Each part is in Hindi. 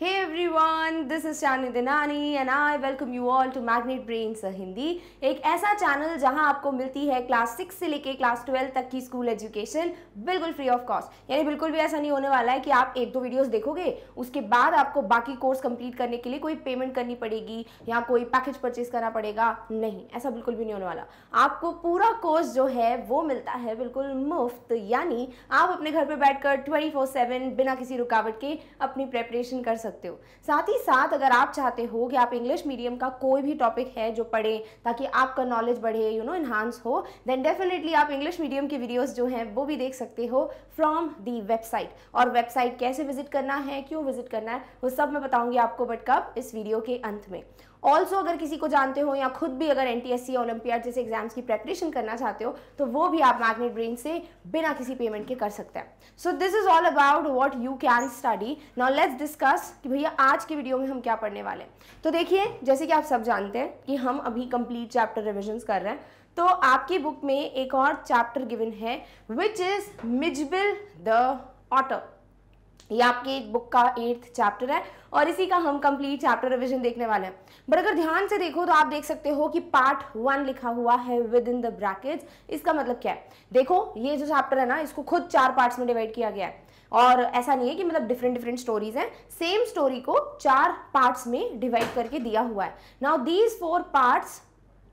Hey everyone, this is Shani Dinani and I welcome you all to Magnet Brains Hindi एक ऐसा चैनल जहाँ आपको मिलती है क्लास सिक्स से लेके क्लास ट्वेल्व तक की स्कूल एजुकेशन बिल्कुल फ्री ऑफ़ कॉस्ट यानी बिल्कुल भी ऐसा नहीं होने वाला है कि आप एक दो वीडियोस देखोगे उसके बाद आपको बाकी कोर्स कंप्लीट करने के लिए कोई पेमेंट करनी पड़ेगी या कोई पैकेज परचेज करना पड़ेगा नहीं ऐसा बिल्कुल भी नहीं होने वाला. आपको पूरा कोर्स जो है वो मिलता है बिल्कुल मुफ़्त यानी आप अपने घर पर बैठकर ट्वेंटी फोर सेवन बिना किसी रुकावट के अपनी प्रेपरेशन कर सकते सकते हो। साथ ही साथ अगर आप चाहते हो कि आप इंग्लिश मीडियम का कोई भी टॉपिक है जो पढ़ें, ताकि आपका नॉलेज बढ़े यू नो इन्हांस हो देन डेफिनेटली आप इंग्लिश मीडियम की वीडियोज़ जो हैं, वो भी देख सकते हो फ्रॉम दी वेबसाइट और वेबसाइट कैसे विज़िट करना है, क्यों विज़िट करना है, वो सब मैं बताऊँगी आपको बट कब इस वीडियो के अंत में। ऑल्सो अगर किसी को जानते हो या खुद भी अगर N T S C olympiad जैसे एग्ज़ाम्स की प्रेपरेशन करना चाहते हो तो वो भी आप मैग्नेट ब्रेन से बिना किसी पेमेंट के कर सकते हैं। So this is all about what you can study now let's discuss कि भैया, आज के वीडियो में हम क्या पढ़ने वाले हैं। तो देखिए, जैसे कि आप सब जानते हैं कि हम अभी कंप्लीट चैप्टर रिविजन कर रहे हैं। तो आपकी बुक में एक और चैप्टर गिवन है which is Mijbil the otter ये आपकी बुक का एट्थ चैप्टर है और इसी का हम कंप्लीट चैप्टर रिविजन देखने वाले हैं। बट अगर ध्यान से देखो तो आप देख सकते हो कि पार्ट वन लिखा हुआ है विद इन द ब्रैकेट इसका मतलब क्या है? देखो, ये जो चैप्टर है ना, इसको खुद चार पार्ट्स में डिवाइड किया गया है। और ऐसा नहीं है कि मतलब डिफरेंट डिफरेंट स्टोरीज हैं। सेम स्टोरी को चार पार्ट्स में डिवाइड करके दिया हुआ है। Now these four parts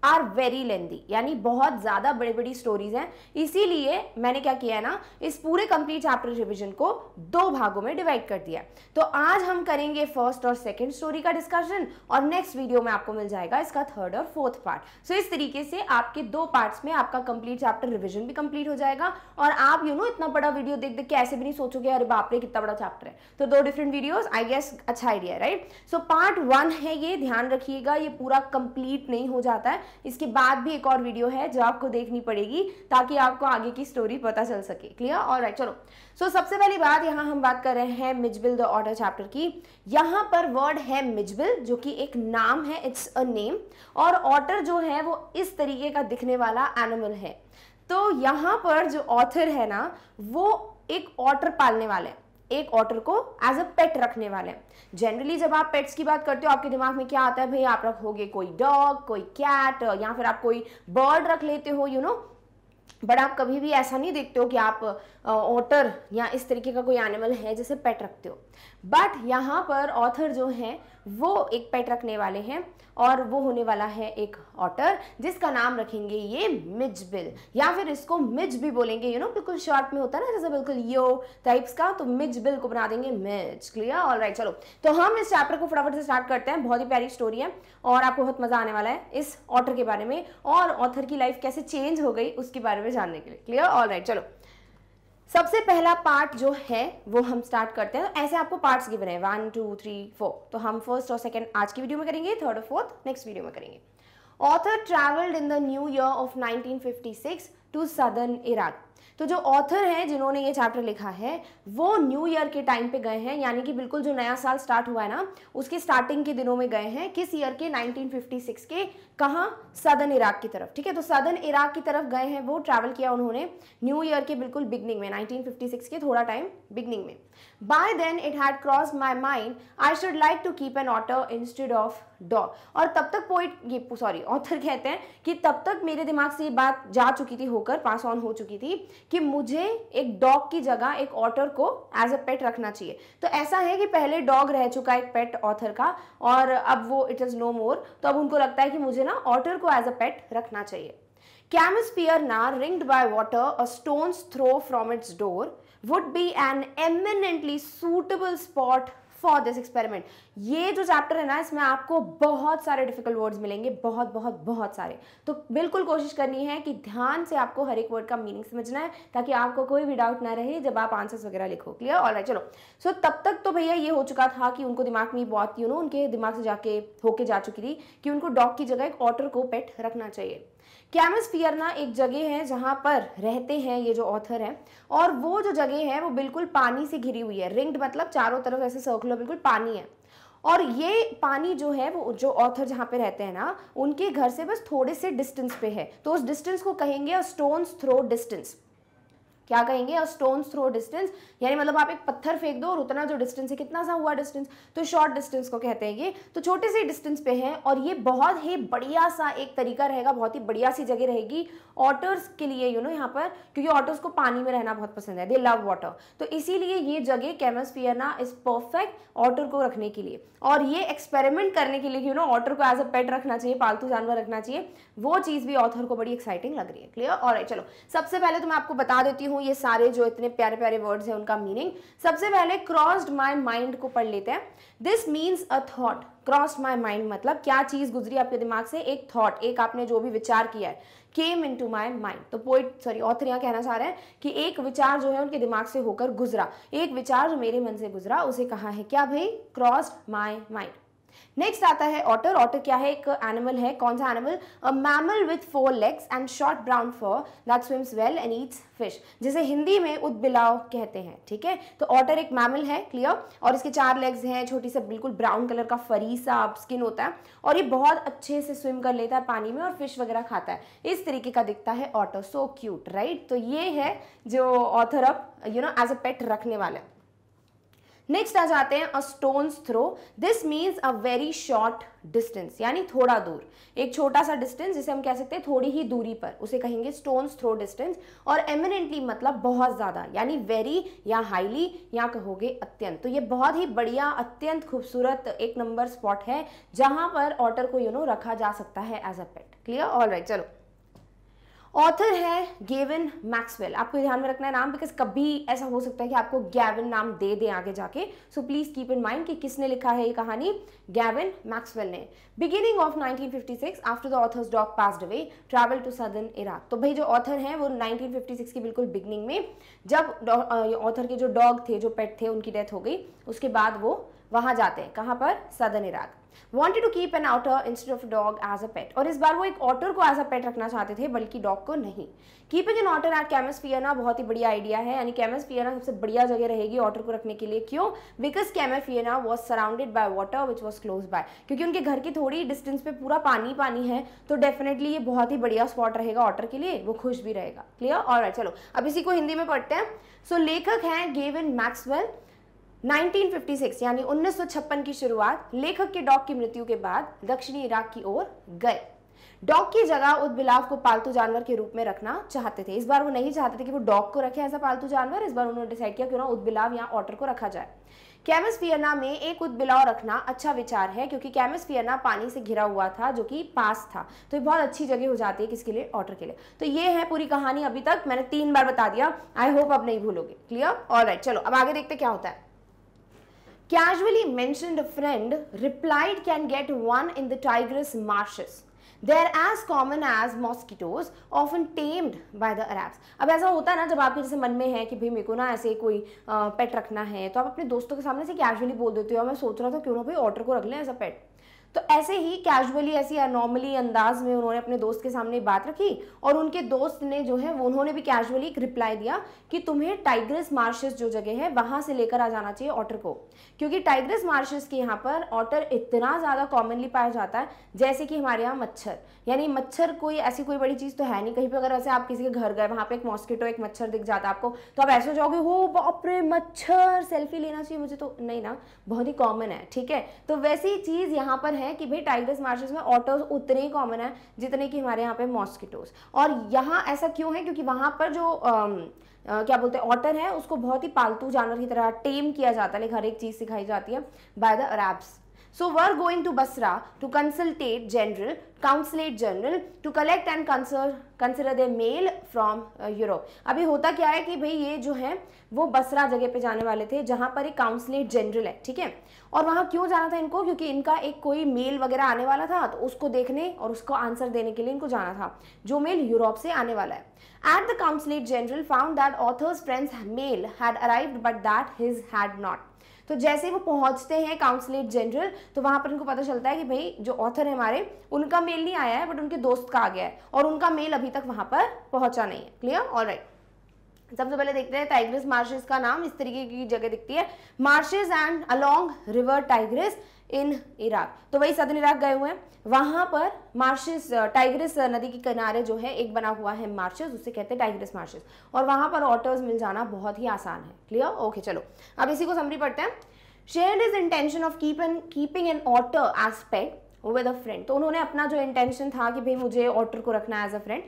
are very lengthy, यानी बहुत ज़्यादा बड़ी बड़ी स्टोरीज हैं। इसीलिए मैंने क्या किया है ना, इस पूरे कंप्लीट चैप्टर रिविजन को दो भागों में डिवाइड कर दिया तो आज हम करेंगे फ़र्स्ट और सेकेंड स्टोरी का डिस्कशन और नेक्स्ट वीडियो में आपको मिल जाएगा इसका थर्ड और फोर्थ पार्ट सो इस तरीके से आपके दो पार्ट्स में आपका कंप्लीट चैप्टर रिविजन भी कंप्लीट हो जाएगा और आप यू नो इतना बड़ा वीडियो देख देख के ऐसे भी नहीं सोचोगे, अरे बाप रे, कितना बड़ा चैप्टर है। तो दो डिफरेंट वीडियोज़ आई गेस अच्छा idea right so part one है ये, ध्यान रखिएगा, ये पूरा कंप्लीट नहीं हो जाता है। इसके बाद भी एक और वीडियो है जो आपको देखनी पड़ेगी ताकि आपको आगे की स्टोरी पता चल सके। क्लियर और राइट चलो। सो सबसे पहली बात, यहाँ हम बात कर रहे हैं मिजबिल द ऑर्डर चैप्टर की। यहाँ पर वर्ड है मिजबिल जो कि एक नाम है इट्स अ नेम और ऑटर जो है, वो इस तरीके का दिखने वाला एनिमल है। तो यहाँ पर जो ऑथर है ना, वो एक ऑटर पालने वाले हैं। एक ऑटर को एज अ पेट रखने वाले हैं जनरली जब आप पेट्स की बात करते हो, आपके दिमाग में क्या आता है भाई, आप रखोगे कोई डॉग कोई कैट या फिर आप कोई बर्ड रख लेते हो you you know know? But आप कभी भी ऐसा नहीं देखते हो कि आप ऑटर या इस तरीके का कोई एनिमल है जिसे पेट रखते हो। बट यहाँ पर ऑथर जो है, वो एक पेट रखने वाले हैं और वो होने वाला है एक ऑटर जिसका नाम रखेंगे ये मिजबिल या फिर इसको मिज भी बोलेंगे यू नो बिल्कुल शॉर्ट में होता है ना, जैसे बिल्कुल यो टाइप्स का तो मिजबिल को बना देंगे मिज क्लियर ऑल राइट चलो। तो हम इस चैप्टर को फटाफट से स्टार्ट करते हैं। बहुत ही प्यारी स्टोरी है और आपको बहुत मज़ा आने वाला है इस ऑटर के बारे में और ऑथर की लाइफ कैसे चेंज हो गई, उसके बारे में जानने के लिए। क्लियर ऑल राइट चलो। सबसे पहला पार्ट जो है, वो हम स्टार्ट करते हैं। तो ऐसे आपको पार्ट्स गिवन है। वन टू थ्री फोर तो हम फ़र्स्ट और सेकंड आज की वीडियो में करेंगे थर्ड और फोर्थ नेक्स्ट वीडियो में करेंगे। Author travelled in the new year of 1956 to southern Iraq तो जो ऑथर हैं, जिन्होंने ये चैप्टर लिखा है, वो न्यू ईयर के टाइम पे गए हैं। यानी कि बिल्कुल जो नया साल स्टार्ट हुआ है ना, उसके स्टार्टिंग के दिनों में गए हैं। किस ईयर के? 1956 के कहाँ? सदर्न इराक की तरफ़, ठीक है? तो सदन इराक की तरफ़ गए हैं, वो ट्रैवल किया उन्होंने न्यू ईयर के बिल्कुल बिगनिंग में 1956 के थोड़ा टाइम बिगनिंग में। By then it had cross my mind I should like to keep an otter instead of dog और तब तक पोइट ये सॉरी ऑथर कहते हैं कि तब तक मेरे दिमाग से ये बात जा चुकी थी होकर पास ऑन हो चुकी थी, कि मुझे एक डॉग की जगह एक ऑटर को एज अ पेट रखना चाहिए। तो ऐसा है कि पहले डॉग रह चुका एक पेट ऑथर का, और अब वो इट इज़ नो मोर तो अब उनको लगता है कि मुझे ना ऑटर को एज अ पेट रखना चाहिए। Camusfearna ringed by water a stone's throw from its door would be an eminently suitable spot for this experiment ये जो चैप्टर है ना इसमें आपको बहुत सारे डिफ़िकल्ट वर्ड्स मिलेंगे बहुत बहुत बहुत सारे। तो बिल्कुल कोशिश करनी है कि ध्यान से आपको हर एक वर्ड का मीनिंग समझना है ताकि आपको कोई भी डाउट ना रहे जब आप आंसर्स वगैरह लिखो। क्लियर ऑल राइट चलो। सो so, तब तक तो भैया ये हो चुका था कि उनको दिमाग में बहुत यू नो उनके दिमाग से जाके होके जा चुकी थी कि उनको डॉग की जगह एक ऑटर को पेट रखना चाहिए। कैमस्फियर ना एक जगह है जहाँ पर रहते हैं ये जो ऑथर है, और वो जो जगह है वो बिल्कुल पानी से घिरी हुई है। रिंग्ड मतलब चारों तरफ़ ऐसे सर्कुलर बिल्कुल पानी है। और ये पानी जो है वो, जो ऑथर जहाँ पे रहते हैं ना, उनके घर से बस थोड़े से डिस्टेंस पे है। तो उस डिस्टेंस को कहेंगे स्टोन्स थ्रो डिस्टेंस क्या कहेंगे अ स्टोन थ्रो डिस्टेंस यानी मतलब आप एक पत्थर फेंक दो और उतना जो डिस्टेंस है, कितना सा हुआ डिस्टेंस तो शॉर्ट डिस्टेंस को कहते हैं ये। तो छोटे से डिस्टेंस पे है और ये बहुत ही बढ़िया सा एक तरीका रहेगा, बहुत ही बढ़िया सी जगह रहेगी ऑटर्स के लिए यू नो यहाँ पर, क्योंकि ऑटर्स को पानी में रहना बहुत पसंद है दे लव वाटर तो इसीलिए ये जगह केमस्फियर ना इज़ परफेक्ट ऑटर को रखने के लिए। और ये एक्सपेरिमेंट करने के लिए यू नो ऑटर को एज अ पेट रखना चाहिए, पालतू जानवर रखना चाहिए, वो चीज़ भी ऑथर को बड़ी एक्साइटिंग लग रही है क्लियर और चलो। सबसे पहले तो मैं आपको बता देती हूँ ये सारे जो इतने प्यारे प्यारे वर्ड्स हैं, उनका मीनिंग सबसे पहले क्रॉस्ड माई माइंड को पढ़ लेते हैं। This means a thought crossed my mind मतलब क्या चीज़ गुजरी आपके दिमाग से? एक थॉट एक आपने जो भी विचार किया है came in to my mind तो पोइट सॉरी ऑथर यहाँ कहना चाह रहे हैं कि एक विचार जो है उनके दिमाग से होकर गुजरा। एक विचार जो मेरे मन से गुजरा, उसे कहा है क्या भाई? क्रॉस्ड माई माइंड नेक्स्ट आता है ऑटर ऑटर क्या है? एक एनिमल है. कौन सा animal a mammal with four legs and short brown fur that swims well and eats fish जिसे हिंदी में उदबिलाव कहते हैं, ठीक है? तो ऑटर एक मैमल है क्लियर और इसके चार लेग्स हैं, छोटी सा बिल्कुल ब्राउन कलर का फरी सा स्किन होता है और ये बहुत अच्छे से स्विम कर लेता है पानी में और फ़िश वगैरह खाता है। इस तरीके का दिखता है ऑटर सो क्यूट राइट तो ये है जो ऑथर अब you know as a pet रखने वाला है। नेक्स्ट आ जाते हैं a stone's throw this means a very short distance यानी थोड़ा दूर. एक छोटा सा डिस्टेंस जिसे हम कह सकते हैं थोड़ी ही दूरी पर. उसे कहेंगे स्टोन्स थ्रो डिस्टेंस और एमिनेंटली मतलब बहुत ज़्यादा यानी वेरी या हाईली या कहोगे अत्यंत. तो ये बहुत ही बढ़िया अत्यंत खूबसूरत एक नंबर स्पॉट है जहाँ पर ऑटर को यू you नो know, रखा जा सकता है as a pet clear all right चलो. ऑथर है गेविन मैक्सवेल आपको ध्यान में रखना है नाम बिकॉज़ कभी ऐसा हो सकता है कि आपको गैविन नाम दे दें आगे जाके। So please keep in mind कि किसने लिखा है ये कहानी? गैविन मैक्सवेल ने। Beginning of 1956 after the author's dog passed away travel to southern Iraq तो भाई जो ऑथर हैं, वो 1956 की बिल्कुल बिगनिंग में, जब ऑथर के जो डॉग थे, जो पेट थे, उनकी डेथ हो गई। उसके बाद वो वहाँ जाते हैं। कहाँ पर? Southern Iraq to keep an otter instead of a dog as a pet. और इस बार वो एक ऑटर को एज अ पेट रखना चाहते थे बल्कि डॉग को नहीं। Keeping an otter at Camusfearna बहुत ही बढ़िया आइडिया है। यानी कैमस्फियर ना सबसे बढ़िया जगह रहेगी ऑटर को रखने के लिए। क्यों? Because Camusfearna was surrounded by water which was close by क्योंकि उनके घर की थोड़ी डिस्टेंस पे पूरा पानी पानी है तो डेफिनेटली ये बहुत ही बढ़िया स्पॉट रहेगा ऑटर के लिए। वो खुश भी रहेगा। क्लियर और चलो। अब इसी को हिंदी में पढ़ते हैं। सो so, लेखक हैं गेविन मैक्सवेल 1956 यानी 1956 की शुरुआत, लेखक के डॉग की मृत्यु के बाद दक्षिणी इराक की ओर गए। डॉग की जगह उदबिलाव को पालतू जानवर के रूप में रखना चाहते थे। इस बार वो नहीं चाहते थे कि वो डॉग को रखे ऐसा पालतू जानवर। इस बार उन्होंने डिसाइड किया क्यों ना उदबिलाव या ऑटर को रखा जाए। कैमस्फियरना में एक उदबिलाव रखना अच्छा विचार है, क्योंकि कैमस्फियरना पानी से घिरा हुआ था, जो कि पास था। तो ये बहुत अच्छी जगह हो जाती है किसके लिए? ऑटर के लिए। तो ये है पूरी कहानी अभी तक। मैंने तीन बार बता दिया। आई होप अब नहीं भूलोगे। क्लियर ऑल राइट चलो, अब आगे देखते क्या होता है। Casually mentioned a friend replied can get one in the Tigris marshes. They're as common as mosquitoes, often tamed by the Arabs. अब ऐसा होता है ना जब आपके जैसे मन में है कि भाई मेरे को ना ऐसे कोई पेट रखना है तो आप अपने दोस्तों के सामने से कैजुअली बोल देते हो मैं सोच रहा था क्यों ना भाई ऑर्डर को रख लें पेट तो ऐसे ही कैजुअली ऐसी नॉर्मली अंदाज में उन्होंने अपने दोस्त के सामने बात रखी और उनके दोस्त ने जो है उन्होंने भी कैजुअली एक रिप्लाई दिया कि तुम्हें टाइग्रेस मार्शेस जो जगह है वहाँ से लेकर आ जाना चाहिए ऑटर को क्योंकि टाइग्रेस मार्शेस के यहाँ पर ऑटर इतना ज़्यादा कॉमनली पाया जाता है, जैसे कि हमारे यहाँ मच्छर। यानी मच्छर कोई, ऐसी कोई बड़ी चीज़ तो है नहीं। कहीं पर अगर ऐसे आप किसी के घर गए, वहाँ पे एक मॉस्किटो एक मच्छर दिख जाता है आपको तो आप ऐसे जाओगे, हो बापरे मच्छर सेल्फी लेना चाहिए मुझे। तो नहीं ना, बहुत ही कॉमन है, ठीक है? तो वैसी चीज़ यहाँ पर है कि भाई टाइग्रेस मार्शेस में ऑटोज उतने ही कॉमन है, जितने कि हमारे यहाँ पे मॉस्किटोज और यहाँ ऐसा क्यों है? क्योंकि वहाँ पर जो क्या बोलते हैं ऑटर है, उसको बहुत ही पालतू जानवर की तरह टेम किया जाता है लाइक हर एक चीज़ सिखाई जाती है by the Arabs So we're going to Basra to consultate general, consulate general to collect and consider consider the mail from uh, Europe. अभी होता क्या है कि भाई ये जो है वो बसरा जगह पे जाने वाले थे जहाँ पर एक काउंसलेट जनरल है ठीक है और वहाँ क्यों जाना था इनको क्योंकि इनका एक कोई मेल वगैरह आने वाला था तो उसको देखने और उसको आंसर देने के लिए इनको जाना था जो मेल यूरोप से आने वाला है At the consulate general found that author's friend's mail had arrived but that his had not. तो जैसे वो पहुँचते हैं काउंसलेट जनरल तो वहाँ पर उनको पता चलता है कि भाई, जो ऑथर है हमारे, उनका मेल नहीं आया है बट उनके दोस्त का आ गया है, और उनका मेल अभी तक वहाँ पर पहुँचा नहीं है। क्लियर ऑल राइट सबसे पहले देखते हैं टाइग्रिस मार्शेस का नाम, इस तरीके की जगह दिखती है। Marshes and along river Tigris in Iraq. तो वही सदन इराक गए हुए हैं। वहाँ पर मार्शेस टाइग्रिस नदी के किनारे जो है, एक बना हुआ है मार्शेस उसे कहते हैं टाइग्रिस मार्शेस और वहाँ पर ऑटर्स मिल जाना बहुत ही आसान है। क्लियर ओके चलो। अब इसी को समरी पढ़ते हैं। Share is intention of keep an keeping an otter aspect with a friend तो उन्होंने अपना जो इंटेंशन था कि भाई मुझे ऑटर को रखना as a friend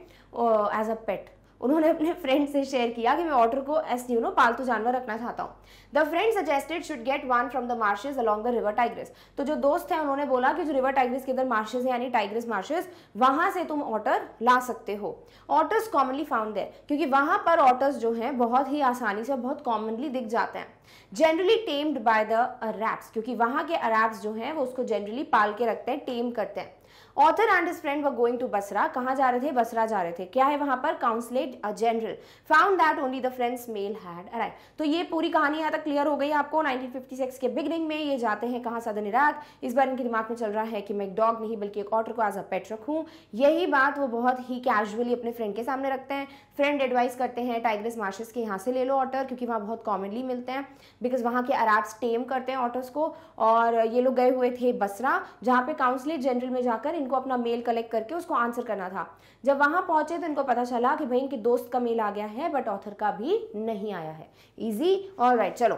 as a pet उन्होंने अपने फ्रेंड से शेयर किया कि मैं ऑटर को एस यू नो पालतू जानवर रखना चाहता हूँ। The friend suggested should get one from the marshes along the river Tigris तो जो दोस्त है, उन्होंने बोला कि जो रिवर टाइग्रेस के इधर मार्शेज है, यानी टाइग्रिस मार्शेज वहाँ से तुम ऑटर ला सकते हो। ऑटर्स कॉमनली फाउंड देयर क्योंकि वहाँ पर ऑटर्स जो है, बहुत ही आसानी से बहुत कॉमनली दिख जाते हैं। Generally tamed by the Arabs क्योंकि वहाँ के अरैप्स जो हैं, वो उसको जनरली पाल के रखते हैं टेम करते हैं। Author and his friend were going to Basra कहाँ जा रहे थे? बसरा जा रहे थे। क्या है वहाँ पर? Consulate general found that only the friend's mail had arrive तो ये पूरी कहानी यहाँ तक क्लियर हो गई आपको। 1956 के बिगनिंग में ये जाते हैं कहाँ सदन इराक। इस बार इनके दिमाग में चल रहा है कि मैं एक डॉग नहीं, बल्कि एक ऑटर को एज अ पेट रखूँ। यही बात वो बहुत ही कैजुअली अपने फ्रेंड के सामने रखते हैं। फ्रेंड एडवाइस करते हैं टाइग्रेस मार्शेस के यहाँ से ले लो ऑटर क्योंकि वहाँ बहुत कॉमनली मिलते हैं। बिकॉज़ वहाँ के अराब्स टेम करते हैं ऑटर्स को। और ये लोग गए हुए थे बसरा, जहाँ पे काउंसलेट जनरल में जाकर इनको अपना मेल कलेक्ट करके उसको आंसर करना था। जब वहाँ पहुँचे तो इनको पता चला कि भाई इनके दोस्त का मेल आ गया है बट ऑथर का भी नहीं आया है। इजी और राइट चलो।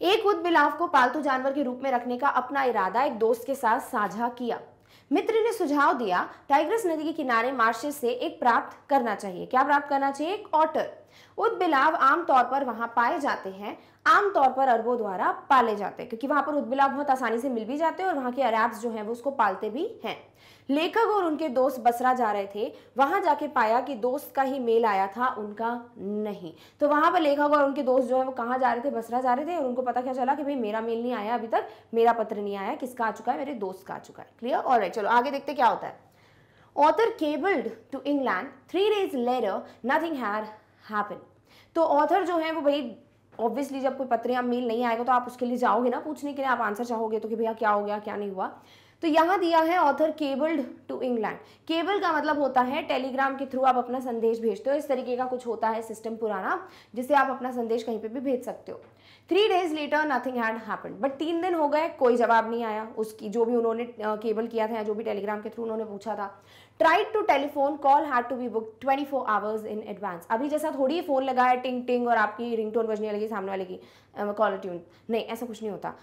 एक उद बिलाव को पालतू जानवर के रूप में रखने का अपना इरादा एक दोस्त के साथ साझा किया। मित्र ने सुझाव दिया, टाइग्रस नदी के किनारे मार्शे से एक प्राप्त करना चाहिए। क्या प्राप्त करना चाहिए? एक ऑटर। उद बिलाव आमतौर पर वहाँ पाए जाते हैं। आमतौर पर अरबों द्वारा पाले जाते हैं, क्योंकि वहाँ पर उदबिलाव बहुत आसानी से मिल भी जाते हैं और वहाँ के अरैब्स जो हैं वो उसको पालते भी हैं। लेखक और उनके दोस्त बसरा जा रहे थे, वहाँ जाके पाया कि दोस्त का ही मेल आया था, उनका नहीं। तो वहाँ पर लेखक और उनके दोस्त जो है वो कहाँ जा रहे थे? बसरा जा रहे थे और उनको पता क्या चला कि भाई मेरा मेल नहीं आया अभी तक, मेरा पत्र नहीं आया, किसका आ चुका है? मेरे दोस्त का आ चुका है। क्लियर और चलो, आगे देखते क्या होता है। Author cabled to England three days later nothing had happen तो ऑथर जो है वो भाई ऑब्वियसली जब कोई पत्र या मेल नहीं आएगा तो आप उसके लिए जाओगे ना पूछने के लिए, आप आंसर चाहोगे तो कि भैया क्या हो गया, क्या नहीं हुआ। तो यहाँ दिया है author cabled to England cable का मतलब होता है टेलीग्राम के थ्रू आप अपना संदेश भेजते हो। इस तरीके का कुछ होता है सिस्टम पुराना जिससे आप अपना संदेश कहीं पे भी भेज सकते हो। Three days later nothing had happen but तीन दिन हो गए, कोई जवाब नहीं आया। उसकी जो भी उन्होंने केबल किया था या जो भी टेलीग्राम के थ्रू उन्होंने पूछा था। Tried to telephone call had to be book twenty four hours in advance अभी जैसा थोड़ी फ़ोन लगाया टिंग टिंग और आपकी रिंगटोन बजने लगी, सामने वाले की कॉलर ट्यून नहीं, ऐसा कुछ नहीं होता।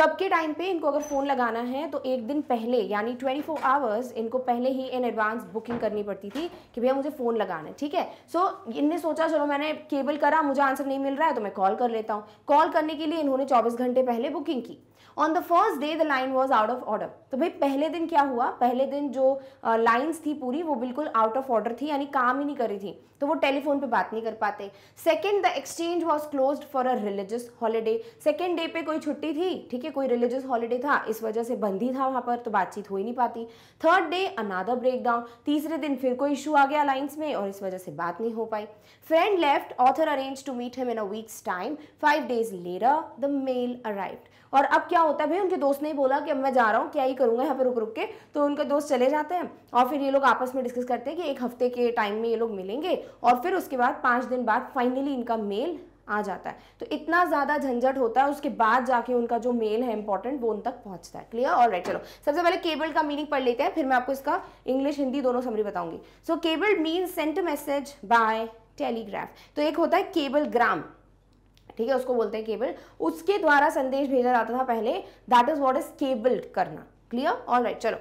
तब के टाइम पे इनको अगर फ़ोन लगाना है तो एक दिन पहले यानी 24 फोर आवर्स इनको पहले ही इन एडवांस बुकिंग करनी पड़ती थी कि भैया मुझे फ़ोन लगाना है ठीक है? सो so, इनने सोचा चलो मैंने केबल करा मुझे आंसर नहीं मिल रहा है तो मैं कॉल कर लेता हूँ। कॉल करने के लिए इन्होंने 24 घंटे पहले बुकिंग की। On the first day the line was out of order तो भाई पहले दिन क्या हुआ? पहले दिन जो लाइन्स uh, थी पूरी वो बिल्कुल आउट ऑफ़ ऑर्डर थी यानी काम ही नहीं कर रही थी तो वो टेलीफोन पे बात नहीं कर पाते। Second the exchange was close for a religious holiday second day पे कोई छुट्टी थी? ठीक है कोई रिलीजियस हॉलीडे था, इस वजह से बंद ही था वहाँ पर तो बातचीत हो ही नहीं पाती। Third day another break down तीसरे दिन फिर कोई इशू आ गया लाइन्स में और इस वजह से बात नहीं हो पाई। Friend left author arrange to meet him in a week's time five days later the mail arrived और अब क्या होता है, भाई, उनके दोस्त ने बोला कि अब मैं जा रहा हूँ, क्या ही करूँगा यहाँ पर रुक रुक के? तो उनके दोस्त चले जाते हैं और फिर ये लोग आपस में डिस्कस करते हैं कि एक हफ़्ते के टाइम में ये लोग मिलेंगे और फिर उसके बाद पाँच दिन बाद फाइनली इनका मेल आ जाता है। तो इतना ज़्यादा झंझट होता है, उसके बाद जाके उनका जो मेल है इंपॉर्टेंट वो उन तक पहुँचता है। क्लियर और राइट चलो। सबसे पहले केबल का मीनिंग पढ़ लेते हैं, फिर मैं आपको इसका इंग्लिश हिंदी दोनों समरी बताऊँगी। So cable mean sent message by telegraph तो एक होता है केबल ग्राम ठीक है, उसको बोलते हैं केबल उसके द्वारा संदेश भेजा जाता था पहले। That is what is cabled करना। क्लियर ऑल राइट चलो।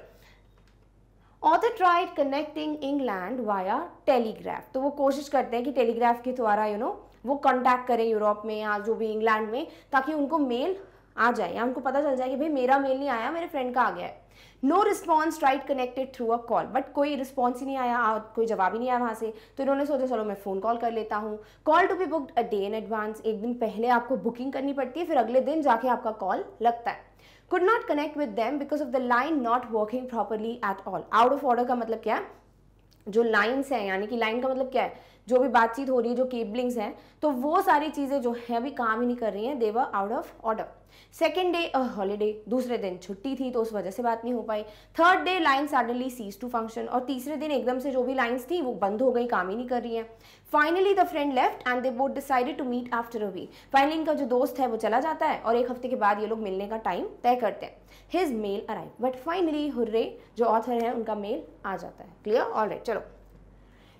Author tried connecting England via telegraph तो वो कोशिश करते हैं कि टेलीग्राफ के द्वारा यू नो वो कॉन्टैक्ट करें यूरोप में या जो भी इंग्लैंड में, ताकि उनको मेल आ जाए या उनको पता चल जाए कि भाई मेरा मेल नहीं आया, मेरे फ्रेंड का आ गया है। No response tried connected through a call but कोई रिस्पॉन्स ही नहीं आया कोई जवाब ही नहीं आया वहाँ से। तो इन्होंने सोचा, चलो मैं फ़ोन कॉल कर लेता हूँ। Call to be booked a day in advance एक दिन पहले आपको बुकिंग करनी पड़ती है, फिर अगले दिन जाके आपका कॉल लगता है। Could not connect with them because of the line not working properly at all out of order का मतलब क्या है? जो लाइन्स है, यानी कि लाइन का मतलब क्या है? जो भी बातचीत हो रही है, जो केबलिंग्स हैं तो वो सारी चीज़ें जो है, अभी काम ही नहीं कर रही हैं। They were out of order second day a holiday दूसरे दिन छुट्टी थी तो उस वजह से बात नहीं हो पाई. Third day line suddenly ceased to function और तीसरे दिन एकदम से जो भी लाइन्स थी, वो बंद हो गई, काम ही नहीं कर रही हैं. Finally the friend left and they both decided to meet after a week finally इनका जो दोस्त है, वो चला जाता है और एक हफ़्ते के बाद ये लोग मिलने का टाइम तय करते हैं. His mail arrive but finally hurray जो ऑथर है, उनका मेल आ जाता है. क्लियर ऑल राइट चलो.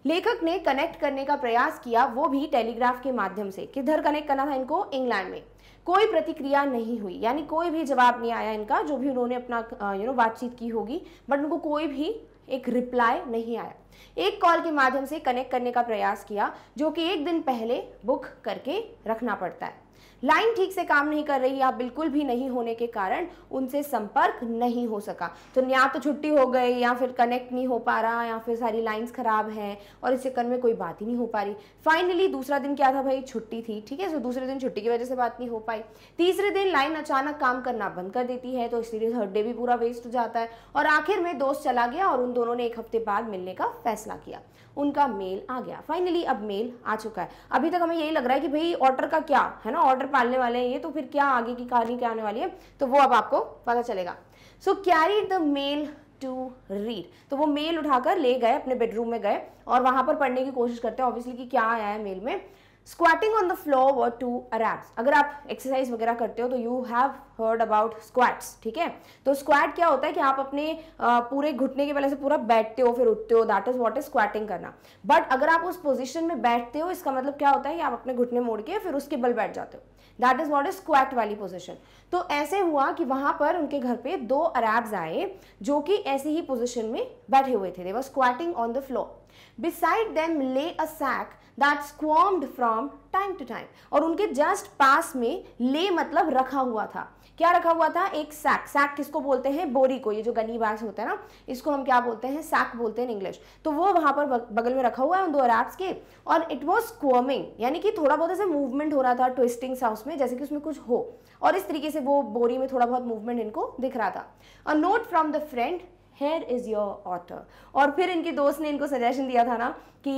लेखक ने कनेक्ट करने का प्रयास किया, वो भी टेलीग्राफ के माध्यम से किधर कनेक्ट करना था इनको इंग्लैंड में। कोई प्रतिक्रिया नहीं हुई, यानी कोई भी जवाब नहीं आया इनका, जो भी उन्होंने अपना यू नो बातचीत की होगी, बट उनको कोई भी एक रिप्लाई नहीं आया। एक कॉल के माध्यम से कनेक्ट करने का प्रयास किया, जो कि एक दिन पहले बुक करके रखना पड़ता है। लाइन ठीक से काम नहीं कर रही या बिल्कुल भी नहीं होने के कारण उनसे संपर्क नहीं हो सका। तो या तो छुट्टी हो गई या फिर कनेक्ट नहीं हो पा रहा या फिर सारी लाइंस खराब हैं और इस चक्कर में कोई बात ही नहीं हो पा रही। फाइनली दूसरा दिन क्या था भाई? छुट्टी थी, ठीक है? तो दूसरे दिन छुट्टी की वजह से बात नहीं हो पाई। तीसरे दिन लाइन अचानक काम करना बंद कर देती है तो इसलिए थर्ड डे भी पूरा वेस्ट हो जाता है। और आखिर में दोस्त चला गया और उन दोनों ने एक हफ़्ते बाद मिलने का फैसला किया। उनका मेल आ गया। फाइनली अब मेल आ चुका है। अभी तक हमें यही लग रहा है कि भाई ऑर्डर का क्या, है ना? ऑर्डर पालने वाले हैं ये तो फिर क्या आगे की कहानी क्या आने वाली है? तो वो अब आपको पता चलेगा। So carry the mail to read तो वो मेल उठाकर ले गए, अपने बेडरूम में गए और वहाँ पर पढ़ने की कोशिश करते हैं ऑब्वियसली कि क्या आया है मेल में। Squatting on the floor were two Arabs अगर आप एक्सरसाइज वगैरह करते हो तो you have heard about squats ठीक है? तो स्क्वाट क्या होता है कि आप अपने पूरे घुटने के पहले से पूरा बैठते हो, फिर उठते हो that is what is squatting करना। बट अगर आप उस पोजिशन में बैठते हो, इसका मतलब क्या होता है कि आप अपने घुटने मोड़ के फिर उसके बल बैठ जाते हो। That is not is squat वाली पोजिशन तो ऐसे हुआ कि वहाँ पर उनके घर पे दो अरैब्स आए जो कि ऐसी ही पोजिशन में बैठे हुए थे. They were squatting on the floor beside them lay a sack that squirmed from time to time और उनके जस्ट पास में ले मतलब रखा हुआ था। क्या रखा हुआ था? एक सैक सैक किसको बोलते हैं? बोरी को। ये जो गनी बैग्स होते हैं ना, इसको हम क्या बोलते हैं? सैक बोलते हैं इंग्लिश तो वो वहाँ पर बगल में रखा हुआ है उन दो रैप्स के। और इट वॉज़ स्क्वमिंग यानी कि थोड़ा बहुत ऐसे मूवमेंट हो रहा था ट्विस्टिंग सा उसमें, जैसे कि उसमें कुछ हो। और इस तरीके से वो बोरी में थोड़ा बहुत मूवमेंट इनको दिख रहा था। A note from the friend here is your otter और फिर इनके दोस्त ने इनको सजेशन दिया था ना कि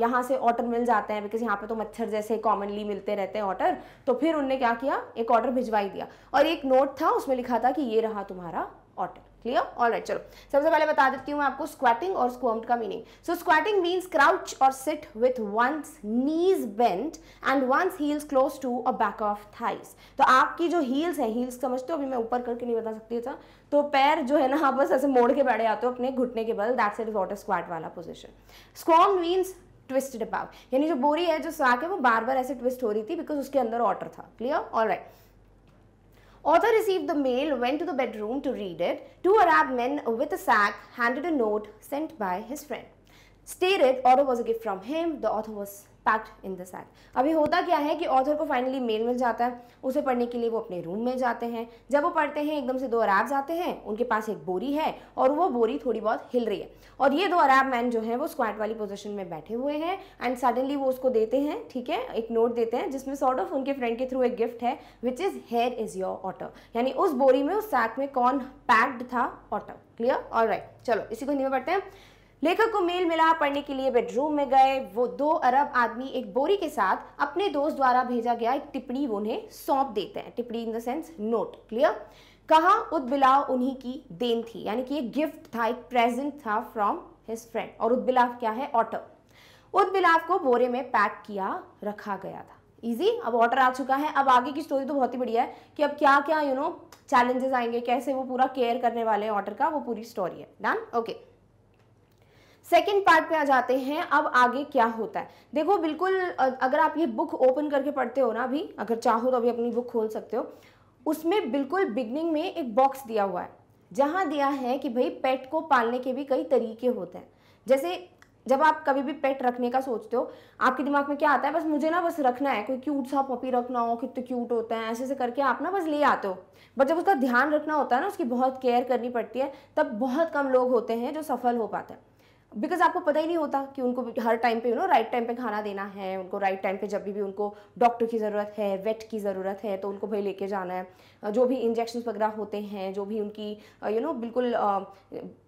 यहाँ से ऑटर मिल जाते हैं बिकॉज़ यहाँ पे तो मच्छर जैसे कॉमनली मिलते रहते हैं ऑटर तो फिर उनने क्या किया? एक ऑर्डर भिजवाई दिया. और एक नोट था, उसमें लिखा था कि ये रहा तुम्हारा ऑटर क्लियर ऑल राइट चलो। सबसे पहले बता देती हूँ आपको स्क्वाटिंग और स्क्वम्ड का meaning so squatting means crouch और sit with one's knees bent and one's heels close to a back of thighs तो आपकी जो हील्स है हील्स समझते हो? अभी मैं ऊपर करके नहीं बता सकती था तो पैर जो है ना, आप बस ऐसे मोड़ के बैठे आते हो अपने घुटने के बल. दैट्स इट वॉट स्क्वाट वाला position squirm means twisted about यानी जो बोरी है, जो साक है, वो बार बार ऐसे ट्विस्ट हो रही थी बिकॉज़ उसके अंदर ऑटर था. Clear all right Author received the mail, went to the bedroom to read it. Two Arab men with a sack handed a note sent by his friend. Stated, order was a gift from him. The author was packed in the sack अभी होता क्या है कि ऑथर को फाइनली मेल मिल जाता है, उसे पढ़ने के लिए वो अपने रूम में जाते हैं। जब वो पढ़ते हैं, एकदम से दो अरैब्स आते हैं, उनके पास एक बोरी है और वो बोरी थोड़ी बहुत हिल रही है। और ये दो अरैब मैन जो है, वो स्क्वाट वाली पोजिशन में बैठे हुए हैं एंड सडनली वो उसको देते हैं, ठीक है? एक नोट देते हैं, जिसमें सॉर्ट ऑफ़ उनके फ्रेंड के थ्रू एक गिफ्ट है which is here is your otter यानी उस बोरी में, उस सैक में कौन पैक्ड था ऑटर क्लियर ऑल राइट चलो, इसी को हिंदी में पढ़ते हैं। लेखक को मेल मिला पढ़ने के लिए बेडरूम में गए। वो दो अरब आदमी एक बोरी के साथ अपने दोस्त द्वारा भेजा गया एक टिप्पणी वो उन्हें सौंप देते हैं। टिप्पणी in the sense note clear कहा उदबिलाव उन्हीं की देन थी, यानी कि एक गिफ्ट था, एक प्रेजेंट था फ्रॉम हिज फ्रेंड और उदबिलाव क्या है? ऑटर उदबिलाव को बोरे में पैक किया, रखा गया था। इजी अब ऑर्डर आ चुका है। अब आगे की स्टोरी तो बहुत ही बढ़िया है कि अब क्या क्या यू नो चैलेंजेस आएँगे, कैसे वो पूरा केयर करने वाले हैं ऑर्डर का, वो पूरी स्टोरी है। Done okay okay. Second part पे आ जाते हैं, अब आगे क्या होता है? देखो, बिल्कुल अगर आप ये बुक ओपन करके पढ़ते हो ना अभी, अगर चाहो तो अभी अपनी बुक खोल सकते हो। उसमें बिल्कुल बिगनिंग में एक बॉक्स दिया हुआ है, जहाँ दिया है कि भाई पेट को पालने के भी कई तरीके होते हैं। जैसे, जब आप कभी भी पेट रखने का सोचते हो, आपके दिमाग में क्या आता है, बस मुझे ना बस रखना है, कोई क्यूट सा पपी रखना हो, कितने क्यूट होते हैं, ऐसे ऐसे करके आप ना बस ले आते हो। बट जब उसका ध्यान रखना होता है ना, उसकी बहुत केयर करनी पड़ती है, तब बहुत कम लोग होते हैं जो सफल हो पाते हैं। बिकॉज़ आपको पता ही नहीं होता कि उनको हर टाइम पे यू नो राइट टाइम पे खाना देना है उनको राइट टाइम पे जब भी, भी उनको डॉक्टर की ज़रूरत है वेट की ज़रूरत है तो उनको भाई लेके जाना है। जो भी इंजेक्शन वगैरह होते हैं जो भी उनकी यू नो बिल्कुल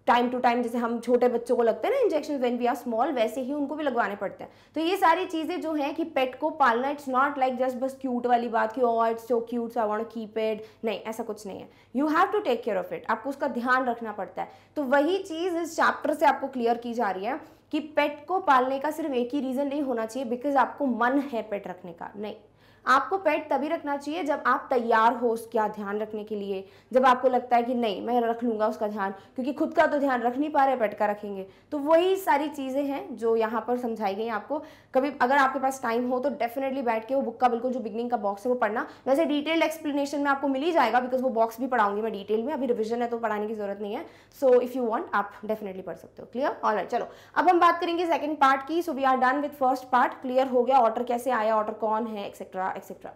टाइम टू टाइम जैसे हम छोटे बच्चों को लगते हैं ना injection when we are small वैसे ही उनको भी लगवाने पड़ते हैं। तो ये सारी चीज़ें जो हैं कि पेट को पालना इट्स नॉट लाइक जस्ट बस क्यूट वाली बात कि ओ it's so cute so I want keep it नहीं, ऐसा कुछ नहीं है। You have to take care of it आपको उसका ध्यान रखना पड़ता है। तो वही चीज़ इस चैप्टर से आपको क्लियर की जा रही है कि पेट को पालने का सिर्फ़ एक ही रीज़न नहीं होना चाहिए बिकॉज़ आपको मन है पेट रखने का। नहीं। आपको पेट तभी रखना चाहिए जब आप तैयार हो उसका ध्यान रखने के लिए। जब आपको लगता है कि नहीं, मैं रख लूँगा उसका ध्यान, क्योंकि खुद का तो ध्यान रख नहीं पा रहे, पेट का रखेंगे। तो वही सारी चीज़ें हैं जो यहाँ पर समझाई गई आपको। कभी अगर आपके पास टाइम हो तो डेफिनेटली बैठ के वो बुक का बिल्कुल जो बिगनिंग का बॉक्स है वो पढ़ना। वैसे डिटेल्ड एक्सप्लेनेशन में आपको मिल ही जाएगा बिकॉज़ वो बॉक्स भी पढ़ाऊँगी मैं डिटेल में। अभी रिविजन है तो पढ़ाने की ज़रूरत नहीं है। सो इफ़ यू वॉन्ट आप डेफिनेटली पढ़ सकते हो। क्लियर ऑल चलो। अब हम बात करेंगे सेकंड पार्ट की। So we are done with first part clear हो गया ऑर्डर कैसे आया ऑर्डर कौन है etcetera etcetera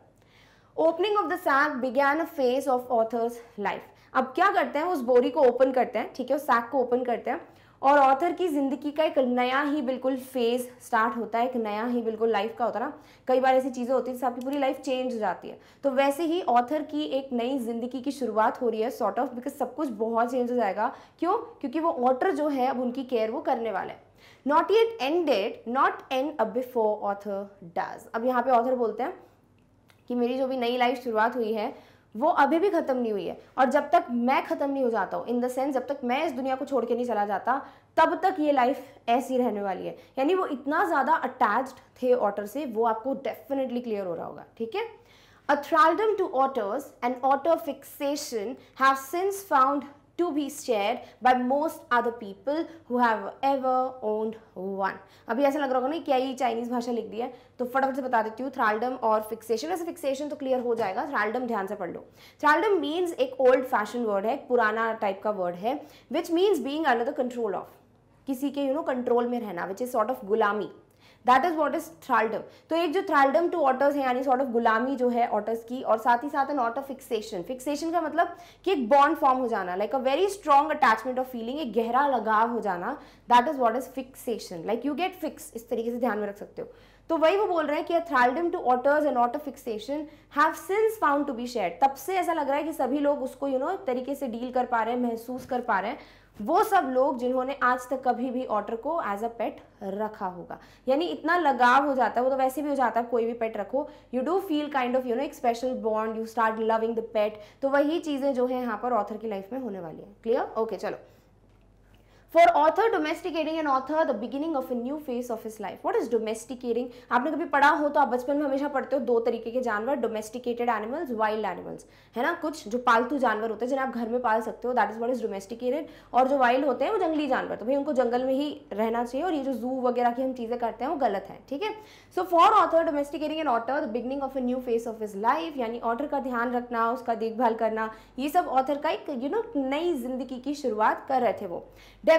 opening of the sack began a phase of author's life अब क्या करते हैं? उस बोरी को ओपन करते हैं, ठीक है? उस सैक को ओपन करते हैं और ऑथर की ज़िंदगी का एक नया ही बिल्कुल फ़ेज़ स्टार्ट होता है, एक नया ही बिल्कुल लाइफ का होता है ना? कई बार ऐसी चीज़ें होती है जिससे आपकी पूरी लाइफ चेंज हो जाती है। तो वैसे ही ऑथर की एक नई ज़िंदगी की शुरुआत हो रही है सॉर्ट ऑफ़ बिकॉज़ सब कुछ बहुत चेंज हो जाएगा। क्यों? क्योंकि वो ऑथर जो है, अब उनकी केयर वो करने वाले हैं। Not yet ended not end अब बिफोर ऑथर डज अब यहाँ पे ऑथर बोलते हैं कि मेरी जो भी नई लाइफ शुरुआत हुई है, वो अभी भी ख़त्म नहीं हुई है। और जब तक मैं ख़त्म नहीं हो जाता हूँ इन द सेंस जब तक मैं इस दुनिया को छोड़ के नहीं चला जाता, तब तक ये लाइफ ऐसी रहने वाली है। यानी वो इतना ज़्यादा अटैच्ड थे ऑटर से, वो आपको डेफिनेटली क्लियर हो रहा होगा, ठीक है? A to to and and fixation have since found to be shared by most other people who have ever owned one. अभी ऐसा लग रहा होगा ना क्या ये चाइनीज़ भाषा लिख दी है? तो फटाफट से बता देती हूँ थ्राल्डम और फिक्सेशन वैसे फिक्सेशन तो क्लियर हो जाएगा थ्राल्डम ध्यान से पढ़ लो। थ्राल्डम मीन्स एक ओल्ड फ़ैशन वर्ड है एक पुराना टाइप का वर्ड है which means being under the control of किसी के यू नो कंट्रोल में रहना विच इज़ सॉर्ट ऑफ़ गुलामी। That is what is thraldom तो एक जो थ्राल्डम टू ऑटर्स है, यानी सॉर्ट ऑफ़ गुलामी जो है ऑटर्स की, और साथ ही साथ and otter fixation fixation का मतलब कि एक बॉन्ड फॉर्म हो जाना like a very strong attachment of feeling एक गहरा लगाव हो जाना. That is what is fixation like you get fix इस तरीके से ध्यान में रख सकते हो. तो वही वो बोल रहे हैं कि thraldom to otters and otter fixation have since found to be share तब से ऐसा लग रहा है कि सभी लोग उसको यू नो तरीके से डील कर पा रहे हैं महसूस कर पा रहे हैं। वो सब लोग जिन्होंने आज तक कभी भी ऑटर को एज अ पेट रखा होगा। यानी इतना लगाव हो जाता है वो तो वैसे भी हो जाता है कोई भी पेट रखो। You do feel kind of you know एक special bond you start loving the pet तो वही चीज़ें जो है यहाँ पर ऑथर की लाइफ में होने वाली है। क्लियर ओके okay, चलो। For author domesticating an author the beginning of a new phase of his life what is domesticating आपने कभी पढ़ा हो तो आप बचपन में हमेशा पढ़ते हो दो तरीके के जानवर डोमेस्टिकेटेड एनिमल्स वाइल्ड एनिमल्स है ना? कुछ जो पालतू जानवर होते हैं, जिन्हें आप घर में पाल सकते हो that is what is domesticated और जो वाइल्ड होते हैं, वो जंगली जानवर. तो भाई उनको जंगल में ही रहना चाहिए और ये जो जू वगैरह की हम चीज़ें करते हैं, वो गलत है, ठीक है? So for author domesticating an otter the beginning of a new phase of his life यानी ऑटर का ध्यान रखना, उसका देखभाल करना, ये सब ऑथर का एक यू नो नई ज़िंदगी की शुरुआत कर रहे थे वो.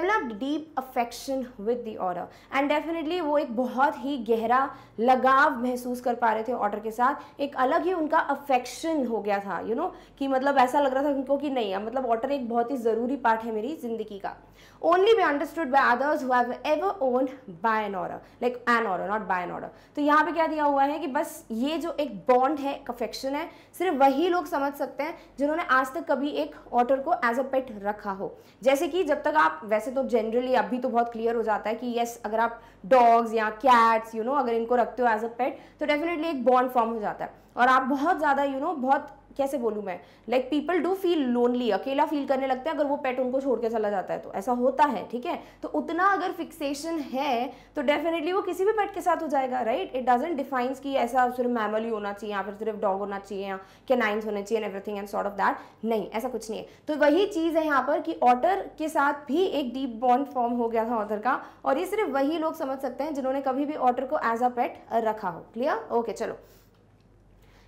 Developed deep affection with the order and definitely वो एक बहुत ही गहरा लगाव महसूस कर पा रहे थे ऑर्डर के साथ। एक अलग ही उनका अफेक्शन हो गया था यू you नो know, कि मतलब ऐसा लग रहा था उनको कि नहीं मतलब ऑर्डर एक बहुत ही ज़रूरी पार्ट है मेरी ज़िंदगी का। Only be understood by others who have ever own by an order like an order not by an order तो यहाँ पे क्या दिया हुआ है कि बस ये जो एक बॉन्ड है, एक अफेक्शन है, सिर्फ़ वही लोग समझ सकते हैं जिन्होंने आज तक कभी एक को एज अ पेट रखा हो। जैसे कि जब तक आप, वैसे तो जनरली अभी तो बहुत क्लियर हो जाता है कि येस अगर आप डॉग्स या कैट्स यू नो अगर इनको रखते हो एज अ पेट तो डेफिनेटली एक बॉन्ड फॉर्म हो जाता है। और आप बहुत ज़्यादा यू नो बहुत कैसे बोलूँ मैं? Like people do feel lonely अकेला फील करने लगते हैं, अगर वो पेट उनको छोड़ के चला जाता है तो। ऐसा होता है, ठीक है? तो उतना अगर फिक्सेशन है तो डेफिनेटली वो किसी भी पेट के साथ हो जाएगा राइट इट डजेंट डिफाइंस कि ऐसा सिर्फ़ मैमल ही होना चाहिए, या फिर सिर्फ़ डॉग होना चाहिए, या कैनाइंस होने चाहिए everything and sort of that नहीं, ऐसा कुछ नहीं है। तो वही चीज़ है यहाँ पर कि ऑटर के साथ भी एक डीप बॉन्ड फॉर्म हो गया था ऑटर का, और ये सिर्फ़ वही लोग समझ सकते हैं जिन्होंने कभी भी ऑटर को एज अ पेट रखा हो। क्लियर ओके चलो।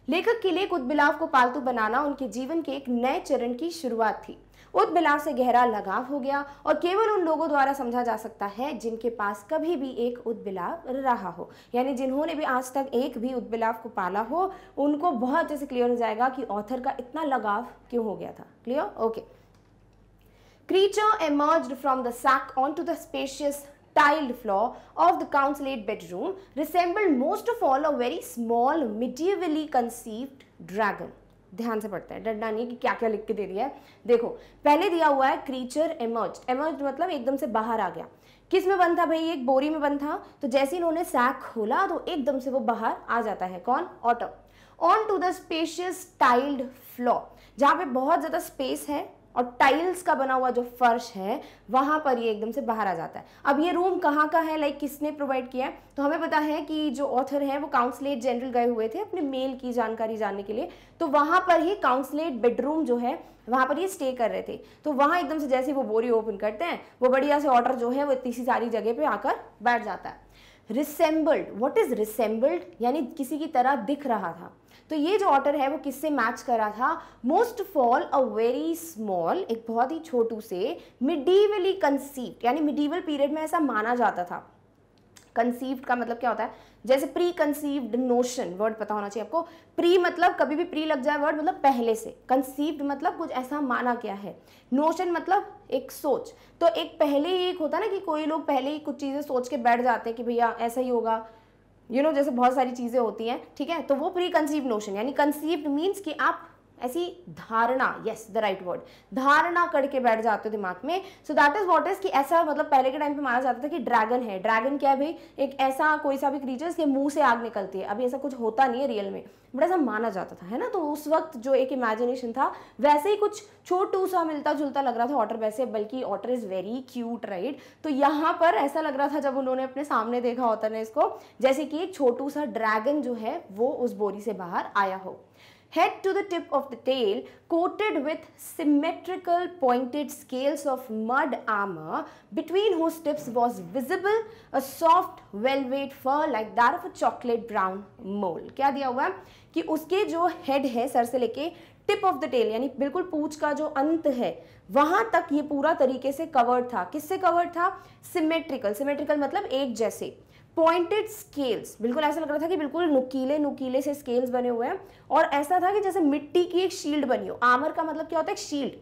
लेखक के लिए उद्बिलाव को पालतू बनाना उनके जीवन के एक नए चरण की शुरुआत थी। उद्बिलाव से गहरा लगाव हो गया और केवल उन लोगों द्वारा समझा जा सकता है जिनके पास कभी भी एक उद्बिलाव रहा हो। यानी जिन्होंने भी आज तक एक भी उद्बिलाव को पाला हो, उनको बहुत जैसे क्लियर हो जाएगा कि ऑथर का इतना लगाव क्यों हो गया था। Clear okay creature emerged from the sack on to the spacious tiled floor of the councilate bedroom resembled most of all a very small, medievally conceived dragon. ध्यान से पढ़ते हैं, डरना नहीं कि क्या क्या लिख के दे दिया है। देखो, पहले दिया हुआ है क्रीचर एमर्ज एमर्ज मतलब एकदम से बाहर आ गया। किसमें बंद था भाई? एक बोरी में बंद था। तो जैसे इन्होंने सैक खोला तो एकदम से वो बाहर आ जाता है। कौन? Otter on to the spacious tiled floor जहाँ पे बहुत ज़्यादा स्पेस है और टाइल्स का बना हुआ जो फर्श है, वहाँ पर ये एकदम से बाहर आ जाता है। अब ये रूम कहाँ का है? लाइक किसने प्रोवाइड किया है? तो हमें पता है कि जो ऑथर है, वो काउंसलेट जनरल गए हुए थे अपने मेल की जानकारी जानने के लिए। तो वहाँ पर ही काउंसलेट बेडरूम जो है, वहाँ पर ये स्टे कर रहे थे। तो वहाँ एकदम से जैसे वो बोरी ओपन करते हैं, वो बढ़िया से ऑर्डर जो है, वो इतनी सारी जगह पे आकर बैठ जाता है। रिसेंबल्ड वॉट इज़ रिसेंबल्ड यानी किसी की तरह दिख रहा था। तो ये जो ऑटर है, वो किससे मैच कर रहा था? Most fall a very small एक बहुत ही छोटू से मिडीवली कंसीव्ड यानी मिडीवल पीरियड में ऐसा माना जाता था। कंसीव्ड का मतलब क्या होता है? जैसे प्री कंसीव्ड नोशन वर्ड पता होना चाहिए आपको। प्री मतलब कभी भी प्री लग जाए वर्ड मतलब पहले से। कंसीव्ड मतलब कुछ ऐसा माना गया है। नोशन मतलब एक सोच। तो एक पहले ही एक होता है ना कि कोई लोग पहले ही कुछ चीज़ें सोच के बैठ जाते हैं कि भैया ऐसा ही होगा। यू you नो know, जैसे बहुत सारी चीज़ें होती हैं ठीक है? तो वो प्री कंसीव नोशन यानी कंसीव्ड मीन्स कि आप ऐसी धारणा यस द राइट वर्ड धारणा करके बैठ जाते हो दिमाग में। So that is what is कि ऐसा मतलब पहले के टाइम पे माना जाता था कि ड्रैगन है। ड्रैगन क्या है भाई? एक ऐसा कोई सा भी क्रीचर के मुँह से आग निकलती है। अभी ऐसा कुछ होता नहीं है रियल में। बट ऐसा माना जाता था, है ना? तो उस वक्त जो एक इमेजिनेशन था, वैसे ही कुछ छोटू सा मिलता जुलता लग रहा था ऑटर वैसे, बल्कि otter is very cute right तो यहाँ पर ऐसा लग रहा था जब उन्होंने अपने सामने देखा ऑटर ने इसको, जैसे कि एक छोटू सा ड्रैगन जो है, वो उस बोरी से बाहर आया हो। Head to the tip of the tail coated with symmetrical pointed scales of mud armor between whose tips was visible a soft velvet fur like that of a chocolate brown mole क्या दिया हुआ है कि उसके जो हेड है सर से लेके टिप ऑफ़ द टेल यानी बिल्कुल पूछ का जो अंत है वहाँ तक ये पूरा तरीके से कवर्ड था किससे कवर्ड था सिमेट्रिकल सिमेट्रिकल मतलब एक जैसे पॉइंटेड स्केल्स बिल्कुल ऐसा लग रहा था कि बिल्कुल नुकीले नुकीले से स्केल्स बने हुए हैं। और ऐसा था कि जैसे मिट्टी की एक शील्ड बनी हो। आमर का मतलब क्या होता है? शील्ड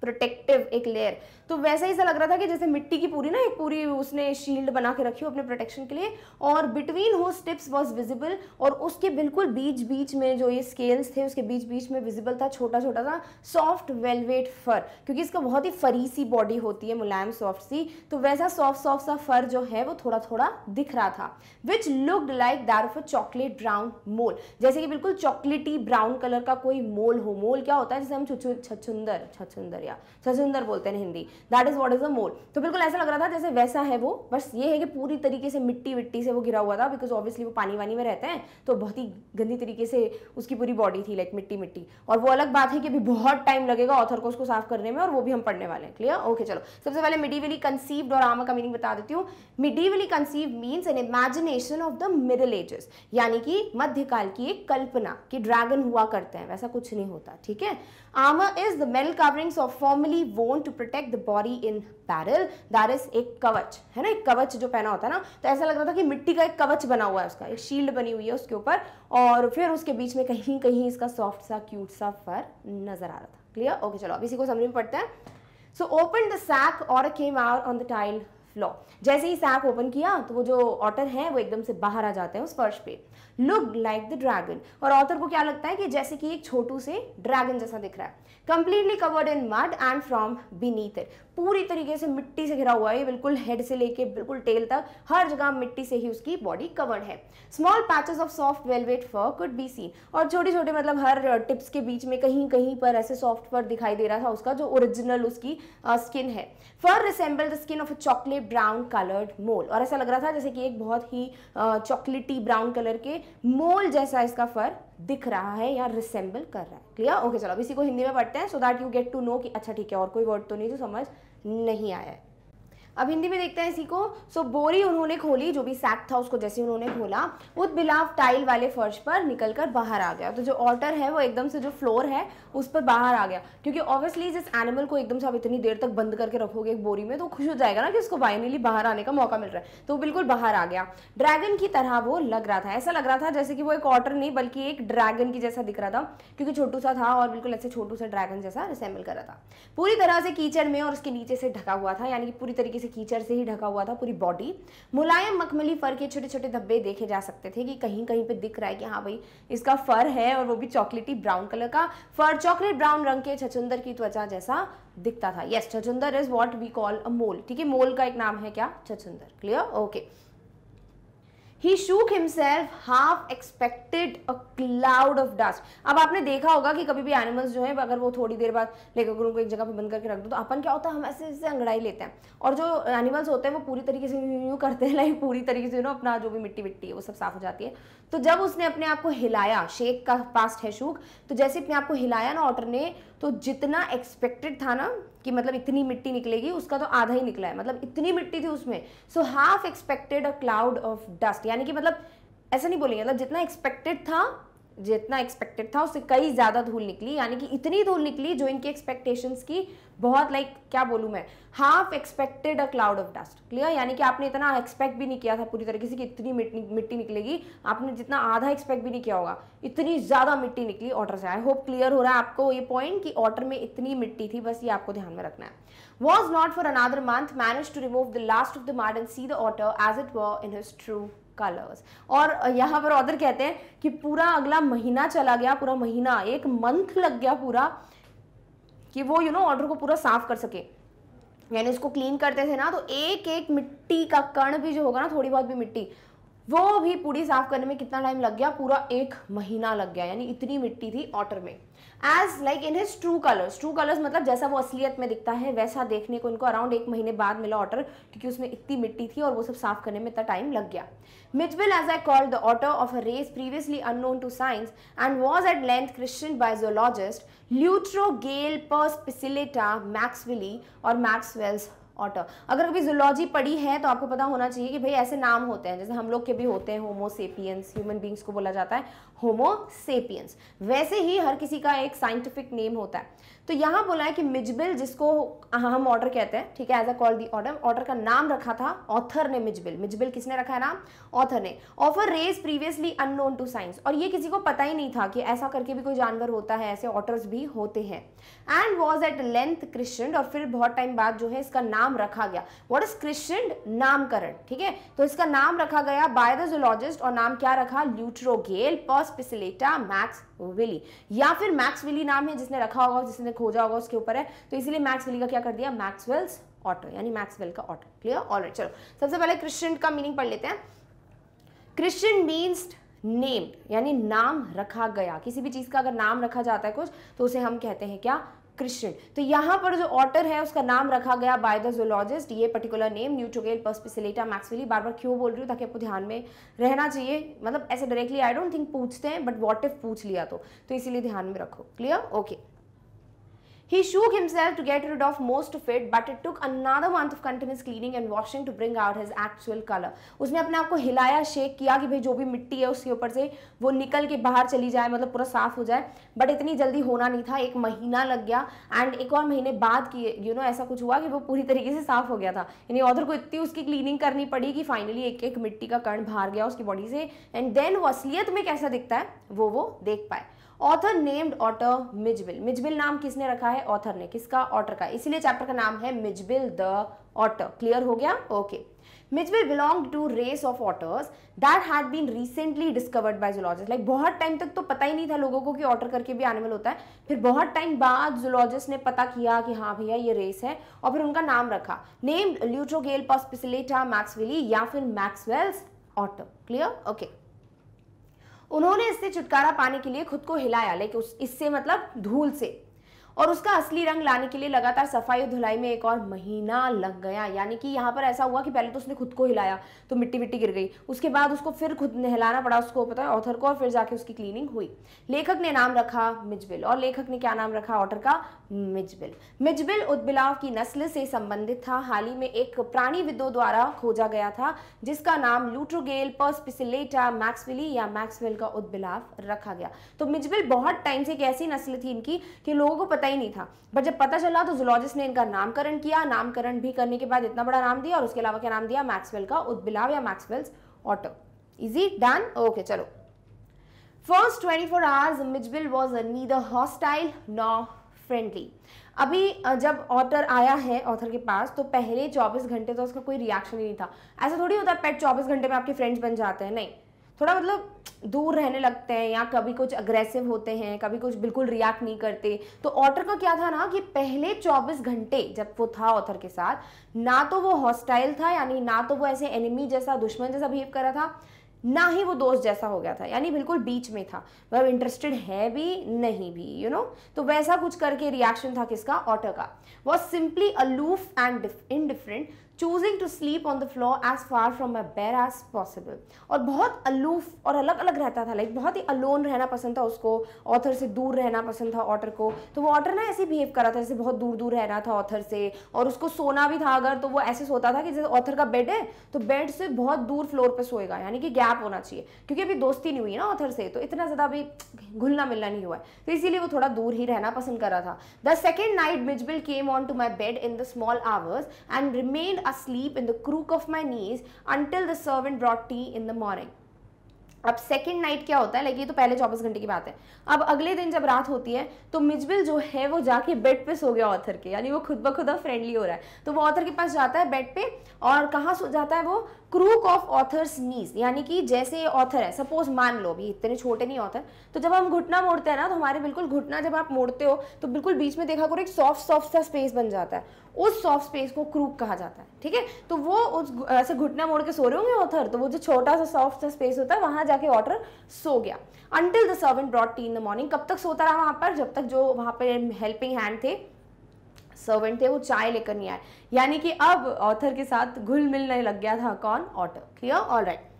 प्रोटेक्टिव एक लेयर तो वैसा ही सा लग रहा था कि जैसे मिट्टी की पूरी ना, एक पूरी उसने शील्ड बना के रखी हो अपने प्रोटेक्शन के लिए। और बिटवीन हो स्टिप्स वॉज़ विजिबल और उसके बिल्कुल बीच बीच में जो ये स्केल्स थे, उसके बीच बीच में विजिबल था छोटा छोटा सा सॉफ्ट वेलवेट फर क्योंकि इसका बहुत ही फरी सी बॉडी होती है, मुलायम सॉफ्ट सी। तो वैसा सॉफ्ट सॉफ्ट सा फर जो है, वो थोड़ा थोड़ा दिख रहा था। Which looked like that of a chocolate brown mole जैसे कि बिल्कुल चॉकलेटी ब्राउन कलर का कोई मोल हो। मोल क्या होता है, जैसे हम छछुंदर छछुंदर या छछुंदर बोलते हैं Hindi. That is what is a mole तो बिल्कुल ऐसा लग रहा था जैसे वैसा है वो, बस ये है कि पूरी तरीके से मिट्टी विट्टी से वो गिरा हुआ था बिकॉज़ ऑब्वियसली वो पानी वानी में रहते हैं तो बहुत ही गंदी तरीके से उसकी पूरी बॉडी थी लाइक मिट्टी मिट्टी और वो अलग बात है कि अभी बहुत टाइम लगेगा ऑथर को उसको साफ़ करने में और वो भी हम पढ़ने वाले हैं। क्लियर ओके चलो। सबसे पहले मिडीवली कंसीव्ड और आमा का मीनिंग बता देती हूँ। Medievally conceive means an imagination of the middle ages यानी कि मध्यकाल की एक कल्पना कि ड्रैगन हुआ करते हैं, वैसा कुछ नहीं होता, ठीक है? Armour is the metal coverings of formerly worn to protect the body in peril that is एक कवच, है ना? एक कवच जो पहना होता है ना तो ऐसा लग रहा था कि मिट्टी का एक कवच बना हुआ है उसका, एक शील्ड बनी हुई है उसके ऊपर, और फिर उसके बीच में कहीं कहीं इसका सॉफ्ट सा क्यूट सा फर नज़र आ रहा था। क्लियर ओके चलो, अब इसी को समझ में पड़ता है। सो ओपन द सैक और came out on the tile floor जैसे ही सैक ओपन किया तो वो जो ऑटर है, वो एकदम से बाहर आ जाते हैं उस फर्श पे। Look like the dragon. और ऑथर को क्या लगता है कि जैसे कि एक छोटू से ड्रैगन जैसा दिख रहा है। Completely covered in mud and from beneath it पूरी तरीके से मिट्टी से घिरा हुआ है बिल्कुल हेड से लेके बिल्कुल टेल तक, हर जगह मिट्टी से ही उसकी बॉडी कवर्ड है। Small patches of soft velvet fur could be seen और छोटे छोटे मतलब हर टिप्स के बीच में कहीं कहीं पर ऐसे सॉफ्ट फर दिखाई दे रहा था उसका, जो ओरिजिनल उसकी स्किन है। Fur resemble the skin of a chocolate brown coloured mole और ऐसा लग रहा था जैसे कि एक बहुत ही चॉकलेटी ब्राउन कलर के मोल जैसा इसका फर दिख रहा है या रिसेंबल कर रहा है। क्लियर ओके चलो, अब इसी को हिंदी में पढ़ते हैं so that you get to know कि अच्छा ठीक है, और कोई वर्ड तो नहीं जो समझ नहीं आया है। अब हिंदी में देखते हैं इसी को। सो बोरी उन्होंने खोली, जो भी सैक था उसको जैसे उन्होंने खोला उस बिलाव टाइल वाले फर्श पर निकलकर बाहर आ गया। तो जो ऑल्टर है, वो एकदम से जो फ्लोर है, उस पर बाहर आ गया। क्योंकि ऑब्वियसली जिस एनिमल को एकदम से आप इतनी देर तक बंद करके रखोगे एक बोरी में तो खुश हो जाएगा ना कि उसको फाइनली बाहर आने का मौका मिल रहा है। तो बिल्कुल बाहर आ गया। ड्रैगन की तरह वो लग रहा था। ऐसा लग रहा था जैसे कि वो एक ऑटर नहीं, बल्कि एक ड्रैगन की जैसा दिख रहा था, क्योंकि छोटू सा था और बिल्कुल ऐसे छोटू सा ड्रैगन जैसा रिसेंबल कर रहा था। पूरी तरह से कीचड़ में और उसके नीचे से ढका हुआ था, यानी कि पूरी तरीके से कीचड़ से ही ढका हुआ था पूरी बॉडी मुलायम, मखमली फर के छोटे छोटे धब्बे देखे जा सकते थे कि कहीं कहीं पे दिख रहा है कि हाँ भाई, इसका फर है और वो भी चॉकलेटी ब्राउन कलर का। फर चॉकलेट ब्राउन रंग के छचुंदर की त्वचा जैसा दिखता था। Yes छचुंदर is what we call a mole ठीक है मोल का एक नाम है क्या? छचुंदर। Clear okay. He shook himself half expected a cloud of dust अब आपने देखा होगा कि कभी भी एनिमल्स जो है, अगर वो थोड़ी देर बाद लेकर उनको एक जगह पे बंद करके रख दो तो अपन क्या होता है, हम ऐसे ऐसे अंगड़ाई लेते हैं। और जो एनिमल्स होते हैं, वो पूरी तरीके से यूँ करते हैं लाइक पूरी तरीके से नो अपना जो भी मिट्टी मिट्टी है, वो सब साफ़ हो जाती है। तो जब उसने अपने आप को हिलाया शेक का पास्ट है शूक तो जैसे अपने आप को हिलाया ना ऑटर ने तो जितना एक्सपेक्टेड था ना कि मतलब इतनी मिट्टी निकलेगी, उसका तो आधा ही निकला है। मतलब इतनी मिट्टी थी उसमें। So half expected a cloud of dust यानी कि मतलब ऐसा नहीं बोलेंगे मतलब जितना एक्सपेक्टेड था जितना एक्सपेक्टेड था उससे कई ज़्यादा धूल निकली यानी कि इतनी धूल निकली जो इनकी एक्सपेक्टेशंस की बहुत लाइक like, क्या बोलूँ मैं half expected a cloud of dust clear यानी कि आपने इतना एक्सपेक्ट भी नहीं किया था पूरी तरीके से कि इतनी मिट्टी निकलेगी आपने जितना आधा एक्सपेक्ट भी नहीं किया होगा इतनी ज़्यादा मिट्टी निकली ऑटर से। आई होप क्लियर हो रहा है आपको ये पॉइंट कि ऑटर में इतनी मिट्टी थी बस ये आपको ध्यान में रखना है। Was not for another month manage to remove the last of the mud and see the as it were in true colours और यहाँ पर ऑर्डर कहते हैं कि पूरा अगला महीना चला गया, पूरा महीना, एक मंथ लग गया पूरा, कि वो यू नो ऑर्डर को पूरा साफ़ कर सके। यानी उसको क्लीन करते थे ना तो एक एक मिट्टी का कण भी जो होगा ना, थोड़ी बहुत भी मिट्टी, वो भी पूरी साफ़ करने में कितना टाइम लग गया? पूरा एक महीना लग गया, यानी इतनी मिट्टी थी ऑटर में। As like in his true colours true colours मतलब जैसा वो असलियत में दिखता है, वैसा देखने को इनको अराउंड एक महीने बाद मिला ऑटर क्योंकि उसमें इतनी मिट्टी थी और वो सब साफ़ करने में इतना टाइम लग गया। Mijbil as I called the otter of a race previously unknown to science and was at length christened by zoologists Lutrogale perspicillata maxwelli और मैक्सवेल्स ऑटर अगर कभी जुलॉजी पढ़ी है तो आपको पता होना चाहिए कि भाई ऐसे नाम होते हैं, जैसे हम लोग के भी होते हैं होमोसेपियंस ह्यूमन बींग्स को बोला जाता है। होमोसेपियंस वैसे ही हर किसी का एक साइंटिफिक नेम होता है। तो यहाँ बोला है कि मिजबिल, जिसको हम ऑर्डर कहते हैं, ठीक है as a call the otter otter का नाम रखा था ऑथर ने मिजबिल। मिजबिल किसने रखा है नाम? ऑथर ने। Of a race previously unknown to science और ये किसी को पता ही नहीं था कि ऐसा करके भी कोई जानवर होता है, ऐसे ऑटर्स भी होते हैं। And was at length christened और फिर बहुत टाइम बाद जो है इसका नाम रखा गया। वॉट इज़ क्रिश्चियन नामकरण, ठीक है? तो इसका नाम रखा गया बाय द जोलॉजिस्ट और नाम क्या रखा? ल्यूट्रोगेल पर्सपिसिलेटा मैक्स विली या फिर मैक्स विली नाम है, जिसने रखा होगा, जिसने खोजा होगा, उसके ऊपर है। तो इसीलिए मैक्स विली का क्या कर दिया? मैक्सवेल्स ऑटो यानी मैक्सवेल का ऑटो क्लियर ऑल चलो। सबसे पहले क्रिश्चियन का मीनिंग पढ़ लेते हैं। क्रिश्चियन मीन्स नेम यानी नाम रखा गया। किसी भी चीज़ का अगर नाम रखा जाता है कुछ तो उसे हम कहते हैं क्या? क्रिश्चियन तो यहाँ पर जो ऑटर है उसका नाम रखा गया बाय द जोलॉजिस्ट ये पर्टिकुलर नेम न्यूट्रोगेल पर्सपिसिलेटा मैक्सविली बार बार क्यों बोल रही हूँ? ताकि आपको ध्यान में रहना चाहिए। मतलब ऐसे डायरेक्टली आई डोंट थिंक पूछते हैं बट वॉट इफ़ पूछ लिया तो, तो इसीलिए ध्यान में रखो। Clear okay okay. He shook himself to get rid of most of it, but it took another month of continuous cleaning and washing to bring out his actual color. उसने अपने आप को हिलाया शेक किया कि भाई जो भी मिट्टी है उसके ऊपर से वो निकल के बाहर चली जाए मतलब पूरा साफ़ हो जाए। बट इतनी जल्दी होना नहीं था एक महीना लग गया। एंड एक और महीने बाद की यू नो ऐसा कुछ हुआ कि वो पूरी तरीके से साफ़ हो गया था। यानी ऑधर को इतनी उसकी क्लीनिंग करनी पड़ी कि फाइनली एक एक मिट्टी का कण बाहर गया उसकी बॉडी से। एंड देन वो असलियत में कैसा दिखता है वो वो देख पाए। Author named otter Mijbil. Mijbil नाम किसने रखा है? ऑथर ने। किसका? ऑटर का। इसीलिए चैप्टर का नाम है मिजबिल द ऑटर। क्लियर हो गया? Okay Mijbil belong to race of otters that had been recently discovered by zoologist like बहुत टाइम तक तो पता ही नहीं था लोगों को कि ऑटर करके भी एनिमल होता है। फिर बहुत टाइम बाद जूलॉजिस्ट ने पता किया कि हाँ भैया, ये रेस है और फिर उनका नाम रखा। नेम्ड ल्यूट्रोगेल पॉस्पिसिलेटा मैक्सविली या फिर मैक्सवेल्स ऑटर क्लियर ओके उन्होंने इससे छुटकारा पाने के लिए खुद को हिलाया, लेकिन इससे मतलब धूल से। और उसका असली रंग लाने के लिए लगातार सफ़ाई और धुलाई में एक और महीना लग गया। यानी कि यहाँ पर ऐसा हुआ कि पहले तो उसने खुद को हिलाया तो मिट्टी मिट्टी गिर गई। उसके बाद उसको फिर खुद नहलाना पड़ा, उसको पता है ऑथर को, और फिर जाके उसकी क्लीनिंग हुई। लेखक ने नाम रखा, मिजबिल। और लेखक ने क्या नाम रखा? ऑटर का मिजबिल। मिजबिल उद्बिलाव की नस्ल से संबंधित था। हाल ही में एक प्राणी विदो द्वारा खोजा गया था, जिसका नाम लूट्रोगेल पर्सपिसिलेटा मैक्सविली या मैक्सवेल का उद्बिलाव रखा गया। तो मिजबिल बहुत टाइम से एक ऐसी नस्ल थी इनकी कि लोगों को पता ही नहीं था। बट जब पता चला तो जुलॉजिस्ट ने इनका नामकरण किया। नामकरण भी करने के बाद इतना बड़ा नाम दिया और उसके अलावा क्या नाम दिया? मैक्सवेल का उद्बिलाव या Maxwell's otter. Easy done okay चलो। First 24 hours, Mijbil was neither hostile nor friendly. अभी जब ऑथर आया है ऑथर के पास तो पहले 24 घंटे तो उसका कोई रिएक्शन ही नहीं था। ऐसा थोड़ी होता है पेट 24 घंटे में आपके फ्रेंड्स बन जाते हैं, नहीं। थोड़ा मतलब दूर रहने लगते हैं या कभी कुछ अग्रेसिव होते हैं, कभी कुछ बिल्कुल रिएक्ट नहीं करते। तो ऑटर का क्या था ना कि पहले 24 घंटे जब वो था ऑथर के साथ, ना तो वो हॉस्टाइल था, यानी ना तो वो ऐसे एनिमी जैसा, दुश्मन जैसा बिहेव कर रहा था ना ही वो दोस्त जैसा हो गया था, यानी बिल्कुल बीच में था। वह इंटरेस्टेड है भी नहीं भी यू you नो know? तो वैसा कुछ करके रिएक्शन था किसका? ऑटर का। Was simply aloof and indifferent choosing to sleep on the floor as far from my bed as possible और बहुत अलूफ और अलग अलग रहता था लाइक बहुत ही अलोन रहना पसंद था उसको ऑथर से दूर रहना पसंद था ऑटर को। तो वो ऑटर ना ऐसे बिहेव कर रहा था जैसे बहुत दूर दूर रहना था ऑथर से। और उसको सोना भी था अगर तो वो ऐसे सोता था कि जैसे ऑथर का बेड है तो बेड से बहुत दूर फ्लोर पर सोएगा, यानी कि गैप होना चाहिए। क्योंकि अभी दोस्ती नहीं हुई ना ऑथर से तो इतना ज़्यादा अभी घुलना मिलना नहीं हुआ है। तो इसीलिए वो थोड़ा दूर ही रहना पसंद कर रहा था। The second night Mijbil came on to my bed in the small hours and remain asleep in the crook of my knees until the servant brought tea in the morning. अब सेकेंड नाइट क्या होता है? लाइक ये तो पहले चौबीस घंटे की बात है। अब अगले दिन जब रात होती है तो मिजबिल जो है, वो जाके बेड पे सो गया ऑथर के। यानी वो खुद ब खुद फ्रेंडली हो रहा है। तो वो ऑथर के पास जाता है बेड पे और कहाँ सो जाता है वो? क्रूक ऑफ़ ऑथर्स नीज यानी कि जैसे ऑथर है, सपोज़ मान लो, अभी इतने छोटे नहीं ऑथर तो जब हम घुटना मोड़ते हैं ना तो हमारे बिल्कुल घुटना जब आप मोड़ते हो तो बिल्कुल बीच में देखा करो, एक सॉफ्ट सॉफ्ट सा स्पेस बन जाता है। उस सॉफ्ट स्पेस को क्रूक कहा जाता है, ठीक है? तो वो उस ऐसे घुटना मोड़ के सो रहे होंगे ऑथर तो वो जो छोटा सा सॉफ्ट सा स्पेस होता है, वहाँ जाके ऑथर सो गया। Until the servant brought tea in the morning कब तक सोता रहा वहाँ पर? जब तक जो वहाँ पर हेल्पिंग हैंड थे सर्वेंट थे, वो चाय लेकर नहीं आए। यानी कि अब ऑथर के साथ घुल मिलने लग गया था कौन? ऑटर क्लियर ऑल राइट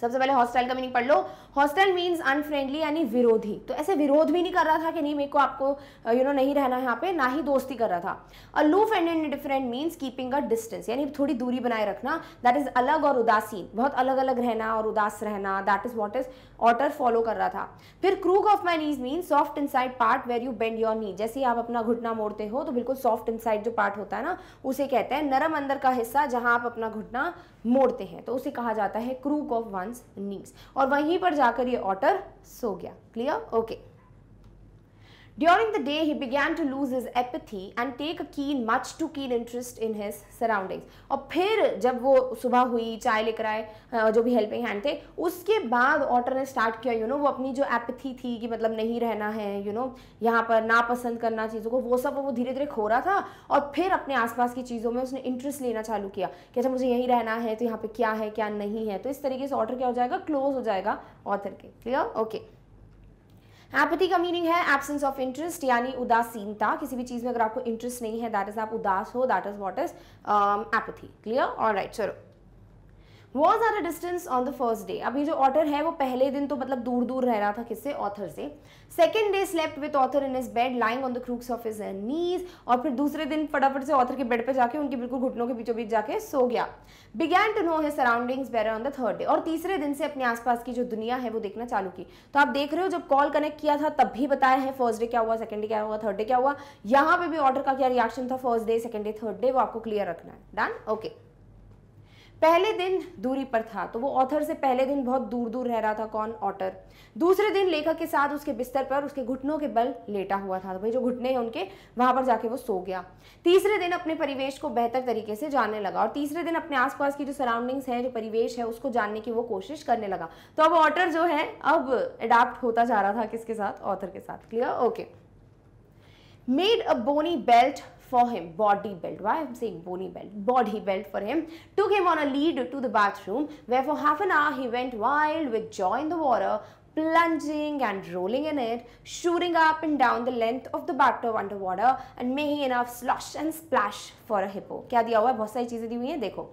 सबसे पहले हॉस्टाइल का मीनिंग पढ़ लो। हॉस्टाइल मीन्स अनफ्रेंडली यानी विरोधी। तो ऐसे विरोध भी नहीं कर रहा था कि नहीं मेरे को आपको यू you नो know, नहीं रहना है यहाँ पे ना ही दोस्ती कर रहा था। Aloof and indifferent means keeping a distance यानी थोड़ी दूरी बनाए रखना दैट इज़ अलग और उदासीन बहुत अलग अलग रहना और उदास रहना that is what is otter follow कर रहा था। फिर crook of my knees mean soft inside part where you bend your knee जैसे आप अपना घुटना मोड़ते हो तो बिल्कुल सॉफ्ट इनसाइड जो पार्ट होता है ना उसे कहते हैं नरम अंदर का हिस्सा जहाँ आप अपना घुटना मोड़ते हैं। तो उसे कहा जाता है क्रूक ऑफ़ वंस नीज और वहीं पर जाकर ये ऑटर सो गया clear okay okay. During the day, he began to lose his apathy and take a keen, much too keen interest in his surroundings. और फिर जब वो सुबह हुई चाय लेकर आए जो भी हेल्पिंग हैंड थे उसके बाद ऑटर ने स्टार्ट किया यू नो वो अपनी जो एपथी थी कि मतलब नहीं रहना है यू नो यहाँ पर ना पसंद करना चीज़ों को वो सब वो धीरे धीरे खो रहा था और फिर अपने आसपास की चीज़ों में उसने इंटरेस्ट लेना चालू किया कि अच्छा मुझे यहीं रहना है तो यहाँ पे क्या है क्या नहीं है तो इस तरीके से ऑर्डर क्या हो जाएगा क्लोज हो जाएगा ऑथर के क्लियर ओके okay. एपथी का मीनिंग है एब्सेंस ऑफ़ इंटरेस्ट यानी उदासीनता। किसी भी चीज़ में अगर आपको इंटरेस्ट नहीं है दैट इज़ आप उदास हो that is what is apathy clear और राइट चलो। Was at a distance on the first day ये जो ऑर्डर है, वो पहले दिन तो मतलब दूर दूर रह रहा था किससे? ऑथर से। Second day slept with author in his bed lying on the crooks of his knees और फिर दूसरे दिन फटाफट से ऑथर के बेड पे जाके उनके बिल्कुल घुटनों के बीचों बीच जाके सो गया। Began to know his surroundings better on the third day और तीसरे दिन से अपने आसपास की जो दुनिया है, वो देखना चालू की। तो आप देख रहे हो, जब कॉल कनेक्ट किया था, तब भी बताया है फ़र्स्ट डे क्या हुआ सेकंड डे क्या हुआ थर्ड डे क्या हुआ। यहाँ पे भी ऑर्डर का क्या रिएक्शन था first day second day third day वो आपको क्लियर रखना है। Done okay okay. पहले दिन दूरी पर था तो वो ऑथर से पहले दिन बहुत दूर दूर रह रहा था, कौन? ऑटर दूसरे दिन लेखक के साथ उसके बिस्तर पर उसके घुटनों के बल लेटा हुआ था तो भाई जो घुटने हैं उनके, वहाँ पर जाके वो सो गया। तीसरे दिन अपने परिवेश को बेहतर तरीके से जानने लगा और तीसरे दिन अपने आसपास की जो सराउंडिंग्स है, जो परिवेश है, उसको जानने की वो कोशिश करने लगा। तो अब ऑटर जो है, अब अडाप्ट होता जा रहा था किसके साथ? ऑथर के साथ। Clear okay made a body belt for him body belt why i'm saying bony belt body belt for him took him on a lead to the bathroom where for half an hour he went wild with joy in the water plunging and rolling in it, shooting up and down the length of the bathtub underwater and making enough slush and splash for a hippo. क्या दिया हुआ है बहुत सारी चीजें दी हुई हैं देखो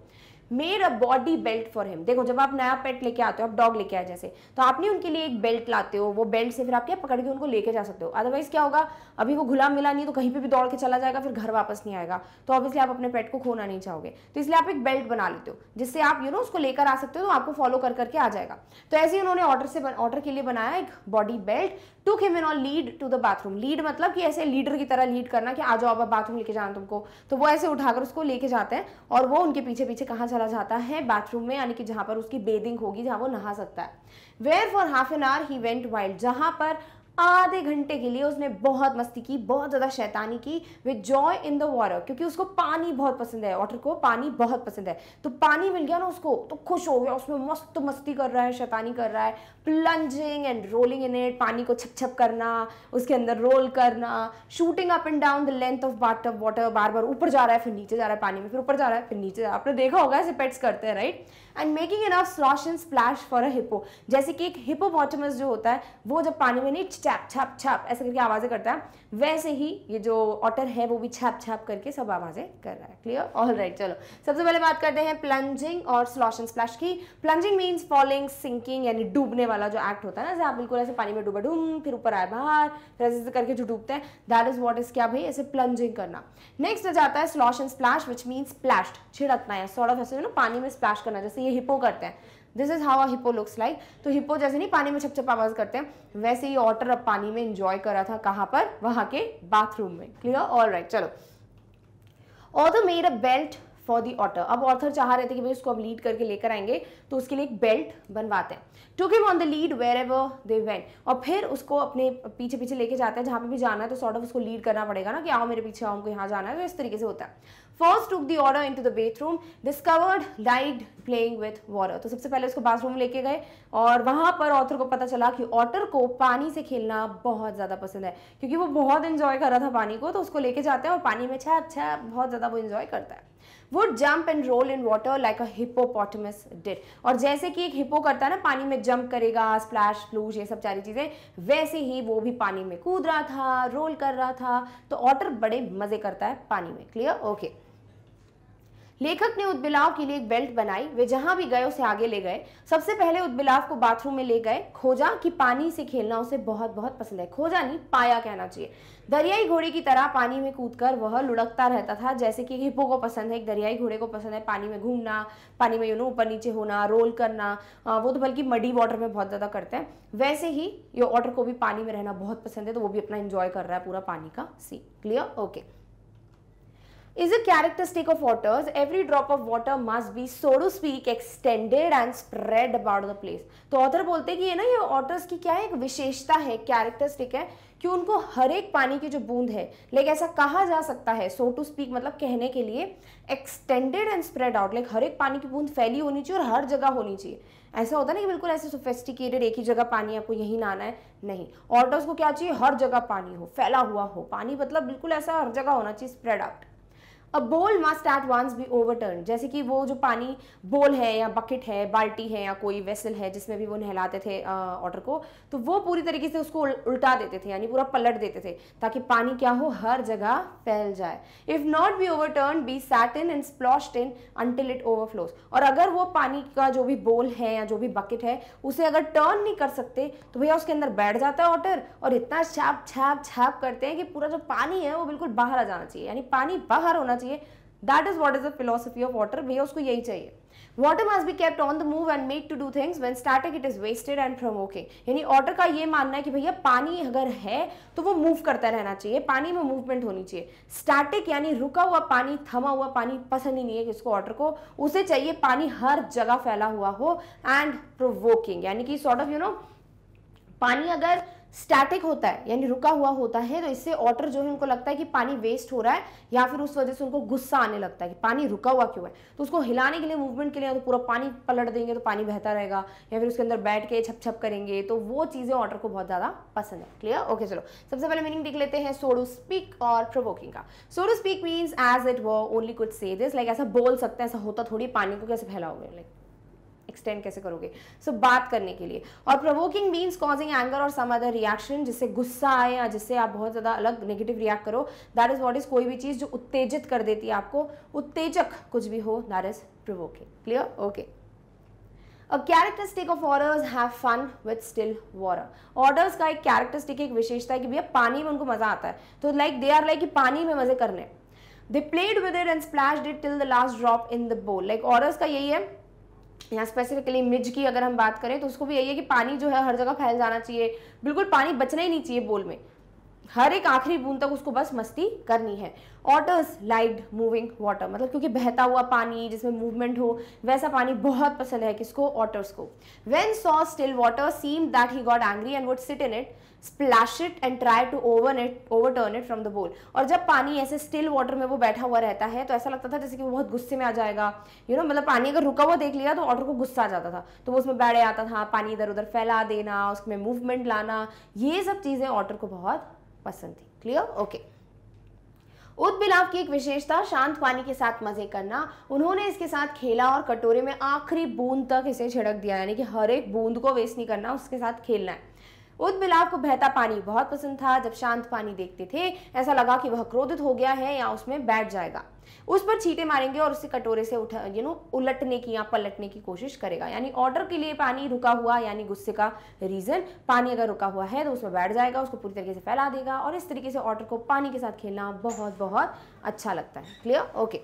made a body belt for him देखो, जब आप नया पेट लेके आते हो, आप डॉग लेके आए जैसे तो आपने उनके लिए एक बेल्ट लाते हो, वो बेल्ट से फिर आप क्या पकड़ के उनको लेके जा सकते हो। अदरवाइज़ क्या होगा, अभी वो घुला मिला नहीं तो कहीं पे भी दौड़ के चला जाएगा, फिर घर वापस नहीं आएगा। तो ऑब्वियसली आप अपने पेट को खोना नहीं चाहोगे। तो इसलिए आप एक बेल्ट बना लेते हो, जिससे आप यू नो उसको लेकर आ सकते हो तो आपको फॉलो कर करके आ जाएगा। तो ऐसे ही उन्होंने ऑर्डर से ऑर्डर के लिए बनाया एक body belt to him in all lead to the bathroom lead मतलब कि ऐसे लीडर की तरह लीड करना कि आ जाओ, अब बाथरूम लेके जाना तुमको। तो वो ऐसे उठाकर उसको लेके जाते हैं, और वो उनके पीछे पीछे कहाँ चला जाता है बाथरूम में, यानी कि जहाँ पर उसकी बेदिंग होगी, जहाँ वो नहा सकता है। Where for half an hour he went wild जहाँ पर आधे घंटे के लिए उसने बहुत मस्ती की, बहुत ज़्यादा शैतानी की with joy in the water क्योंकि उसको पानी बहुत पसंद है ऑटर को पानी बहुत पसंद है। तो पानी मिल गया ना उसको तो खुश हो गया, उसमें मस्त मस्ती कर रहा है, शैतानी कर रहा है plunging and rolling in it पानी को छप छप करना, उसके अंदर रोल करना shooting up and down the length of bath water बार बार ऊपर जा रहा है, फिर नीचे जा रहा है पानी में, फिर ऊपर जा रहा है, फिर नीचे जा रहा है। आपने देखा होगा ऐसे पेट्स करते हैं right and making enough slosh and splash for a hippo जैसे कि एक हिपोपोटामस जो होता है, वो जब पानी में नहीं छाप छाप छाप ऐसे करके आवाज़ें करता है, वैसे ही ये जो ऑटर है, वो भी छाप छाप करके सब आवाज़ें कर रहा है। क्लियर ऑल राइट चलो। सबसे पहले बात करते हैं प्लंजिंग और स्लॉश एंड स्प्लैश की। प्लंजिंग मीन्स फॉलिंग सिंकिंग यानी डूबने वाला जो एक्ट होता है ना, जैसे आप बिल्कुल ऐसे पानी में डूबा, डूम, फिर ऊपर आए बाहर, फिर ऐसे करके जो डूबते हैं दैट इज़ वॉट इज़ क्या भाई? ऐसे प्लंजिंग करना। नेक्स्ट आ जाता है slosh and splash which means splashed छिड़कना है सॉर्ट ऑफ़ ऐसे ना पानी में स्प्लैश करना, जैसे ये हिपो करते हैं। This is how hippo looks like तो हिपो जैसे नहीं, पानी में छप छप आवाज़ करते हैं। वैसे ही ऑटर अब पानी में इंजॉय कर रहा था कहाँ पर? वहाँ के बाथरूम में। क्लियर ऑल राइट चलो। Author made a belt for the otter अब ऑथर चाह रहे थे कि भाई उसको अब लीड करके लेकर आएँगे तो उसके लिए एक बेल्ट बनवाते हैं। Took him on the lead wherever they went और फिर उसको अपने पीछे पीछे लेके जाते हैं, जहाँ पे भी जाना है तो सॉर्ट ऑफ़ उसको लीड करना पड़ेगा ना कि आओ मेरे पीछे, आओ हमको यहाँ जाना है तो इस तरीके से होता है। First took the otter in to the bathroom discovered liked playing with water तो सबसे पहले उसको बाथरूम लेके गए, और वहाँ पर ऑथर को पता चला कि ऑटर को पानी से खेलना बहुत ज़्यादा पसंद है, क्योंकि वो बहुत इंजॉय कर रहा था पानी को तो उसको लेके जाते हैं और पानी में छाप छाप बहुत ज़्यादा वो इंजॉय करता है। Would jump and roll in water like a hippopotamus did और जैसे कि एक हिपो करता है ना, पानी में जंप करेगा स्प्लैश फ्लूश ये सब सारी चीज़ें, वैसे ही वो भी पानी में कूद रहा था रोल कर रहा था तो ऑटर बड़े मज़े करता है पानी में क्लियर ओके okay. लेखक ने उद्बिलाव के लिए एक बेल्ट बनाई। वे जहाँ भी गए, उसे आगे ले गए। सबसे पहले उद्बिलाव को बाथरूम में ले गए। खोजा कि पानी से खेलना उसे बहुत बहुत पसंद है। खोजा नहीं, पाया कहना चाहिए। दरियाई घोड़े की तरह पानी में कूदकर वह लुढ़कता रहता था। जैसे कि हिपो को पसंद है, एक दरियाई घोड़े को पसंद है पानी में घूमना, पानी में यू नो ऊपर नीचे होना रोल करना। वो तो बल्कि मडी वाटर में बहुत ज़्यादा करते हैं। वैसे ही ये वाटर को भी पानी में रहना बहुत पसंद है तो वो भी अपना इंजॉय कर रहा है पूरा पानी का। See clear okay is a characteristic of waters. Every drop of water must be, so to speak, extended and spread about the place. तो ऑथर बोलते हैं कि ये ना ये ऑटर्स की क्या है एक विशेषता है कैरेक्टरिस्टिक है कि उनको हर एक पानी की जो बूंद है लाइक ऐसा कहा जा सकता है सो टू स्पीक मतलब कहने के लिए extended and spread out like हर एक पानी की बूंद फैली होनी चाहिए और हर जगह होनी चाहिए। ऐसा होता ना कि बिल्कुल ऐसे सोफेस्टिकेटेड एक ही जगह पानी आपको यही नहाना है नहीं। ऑटर्स को क्या चाहिए? हर जगह पानी हो फैला हुआ हो। पानी मतलब बिल्कुल ऐसा हर जगह होना चाहिए spread out a bowl must at once be overturn जैसे कि वो जो पानी बोल है या बकेट है, बाल्टी है या कोई वेसल है जिसमें भी वो नहलाते थे ऑर्डर को तो वो पूरी तरीके से उसको उल्टा देते थे, यानी पूरा पलट देते थे, ताकि पानी क्या हो, हर जगह फैल जाए। If not be overturn be sat in and sploshed in until it overflows और अगर वो पानी का जो भी बोल है या जो भी बकेट है, उसे अगर टर्न नहीं कर सकते तो भैया उसके अंदर बैठ जाता है वाटर और इतना छाप छाप छाप करते हैं कि पूरा जो पानी है वो बिल्कुल बाहर आ जाना चाहिए, यानी पानी बाहर होना चाहिए। That is what is the philosophy of water भैया, उसको यही चाहिए। Water must be kept on the move and made to do things when starting it is wasted and provoking यानी ऑर्डर का ये मानना है कि भैया, पानी अगर है तो वो मूव करता रहना चाहिए। पानी में मूवमेंट होनी चाहिए। स्टैटिक यानी रुका हुआ पानी, थमा हुआ पानी पसंद ही नहीं है किसको ऑर्डर को। उसे चाहिए पानी हर जगह फैला हुआ हो एंड प्रोवोकिंग यानी कि सॉर्ट ऑफ़ यू नो पानी अगर स्टैटिक होता है, यानी रुका हुआ होता है तो इससे ऑटर जो है उनको लगता है कि पानी वेस्ट हो रहा है, या फिर उस वजह से उनको गुस्सा आने लगता है कि पानी रुका हुआ क्यों है? तो उसको हिलाने के लिए मूवमेंट के लिए तो पूरा पानी पलट देंगे तो पानी बहता रहेगा, या फिर उसके अंदर बैठ के छप छप करेंगे तो वो चीज़ें ऑटर को बहुत ज़्यादा पसंद है। क्लियर ओके चलो। सबसे पहले मीनिंग देख लेते हैं सोडू स्पीक और प्रोवोकिंग का। So to speak means as it वो ओनली कुछ से दिस लाइक ऐसा बोल सकते हैं, ऐसा होता थोड़ी पानी को कैसे फैलाओगे? लाइक एक्सटेंड कैसे करोगे? सो so, बात करने के लिए। और प्रोवोकिंग मीन्स कॉजिंग एंगर और सम अदर रिएक्शन जिससे गुस्सा आए या जिससे आप बहुत ज़्यादा अलग नेगेटिव रिएक्ट करो। दैट इज़ वॉट इज़ कोई भी चीज़ जो उत्तेजित कर देती है आपको। उत्तेजक कुछ भी हो that is provoking clear okay a characteristic of otters have fun with still water otters का एक कैरेक्टरिस्टिक एक विशेषता है कि भैया पानी में उनको मज़ा आता है। तो लाइक दे आर लाइक कि पानी में मज़े करने they played with it and splash it till the last drop in the bowl like otters का यही है यहाँ स्पेसिफिकली मिर्ज की अगर हम बात करें तो उसको भी यही है कि पानी जो है हर जगह फैल जाना चाहिए। बिल्कुल पानी बचना ही नहीं चाहिए बोल में। हर एक आखिरी बूंद तक उसको बस मस्ती करनी है। ऑटर्स लाइड मूविंग वाटर मतलब क्योंकि बहता हुआ पानी, जिसमें मूवमेंट हो, वैसा पानी बहुत पसंद है किसको? ऑटर्स को। When saw still water seem that he got angry and would sit in it splash it and try to over it overturn it from the bowl और जब पानी ऐसे स्टिल वाटर में वो बैठा हुआ रहता है तो ऐसा लगता था जैसे कि वो बहुत गुस्से में आ जाएगा। यू you नो know, मतलब पानी अगर रुका हुआ देख लिया तो ऑर्डर को गुस्सा आ जाता था। तो वो उसमें बैठे आता था पानी इधर उधर फैला देना उसमें मूवमेंट लाना। ये सब चीज़ें ऑर्डर को बहुत पसंद थी। Clear okay okay. की एक विशेषता शांत पानी के साथ मज़े करना। उन्होंने इसके साथ खेला और कटोरे में आखिरी बूंद तक इसे छिड़क दिया। यानी कि हर एक बूंद को वेस्ट नहीं करना उसके साथ खेलना है। बिलाव को बहता पानी बहुत पसंद था। जब शांत पानी देखते थे, ऐसा लगा कि वह क्रोधित हो गया है या उसमें बैठ जाएगा। उस पर छीटे मारेंगे और उसे कटोरे से उठा यू नो उलटने की या पलटने की कोशिश करेगा। यानी ऑर्डर के लिए पानी रुका हुआ, यानी गुस्से का रीजन पानी अगर रुका हुआ है तो उसमें बैठ जाएगा, उसको पूरी तरीके से फैला देगा और इस तरीके से ऑर्डर को पानी के साथ खेलना बहुत बहुत अच्छा लगता है। Clear okay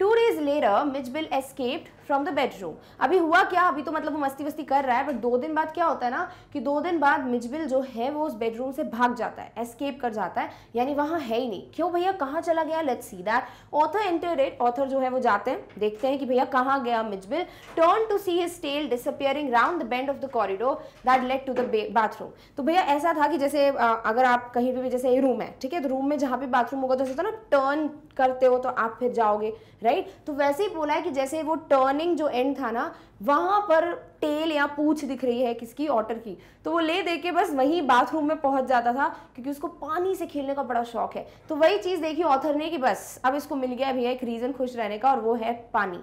two days later Mijbil escaped from the bedroom अभी हुआ क्या? अभी तो मतलब वो मस्ती वस्ती कर रहा है बट दो दिन बाद क्या होता है ना कि दो दिन बाद मिजबिल जो है, वो उस बेडरूम से भाग जाता है एस्केप कर जाता है, यानी वहाँ है ही नहीं। क्यों भैया? कहाँ चला गया? Let's see that author enter it author जो है वो जाते हैं, देखते हैं कि भैया कहाँ गया Mijbil. Turn to see his tail disappearing round the bend of the corridor that led to the bathroom तो भैया ऐसा था कि जैसे अगर आप कहीं पे भी जैसे रूम है, ठीक है? तो रूम में जहाँ पे बाथरूम होगा तो ना टर्न करते हो तो आप फिर जाओगे राइट तो वैसे ही बोला है कि जैसे वो टर्निंग जो एंड था ना, वहाँ पर टेल या पूछ दिख रही है किसकी? ऑटर की। तो वो ले दे के बस वहीं बाथरूम में पहुँच जाता था, क्योंकि उसको पानी से खेलने का बड़ा शौक है। तो वही चीज़ देखी ऑथर ने कि बस, अब इसको मिल गया, भैया एक रीजन खुश रहने का और वो है पानी।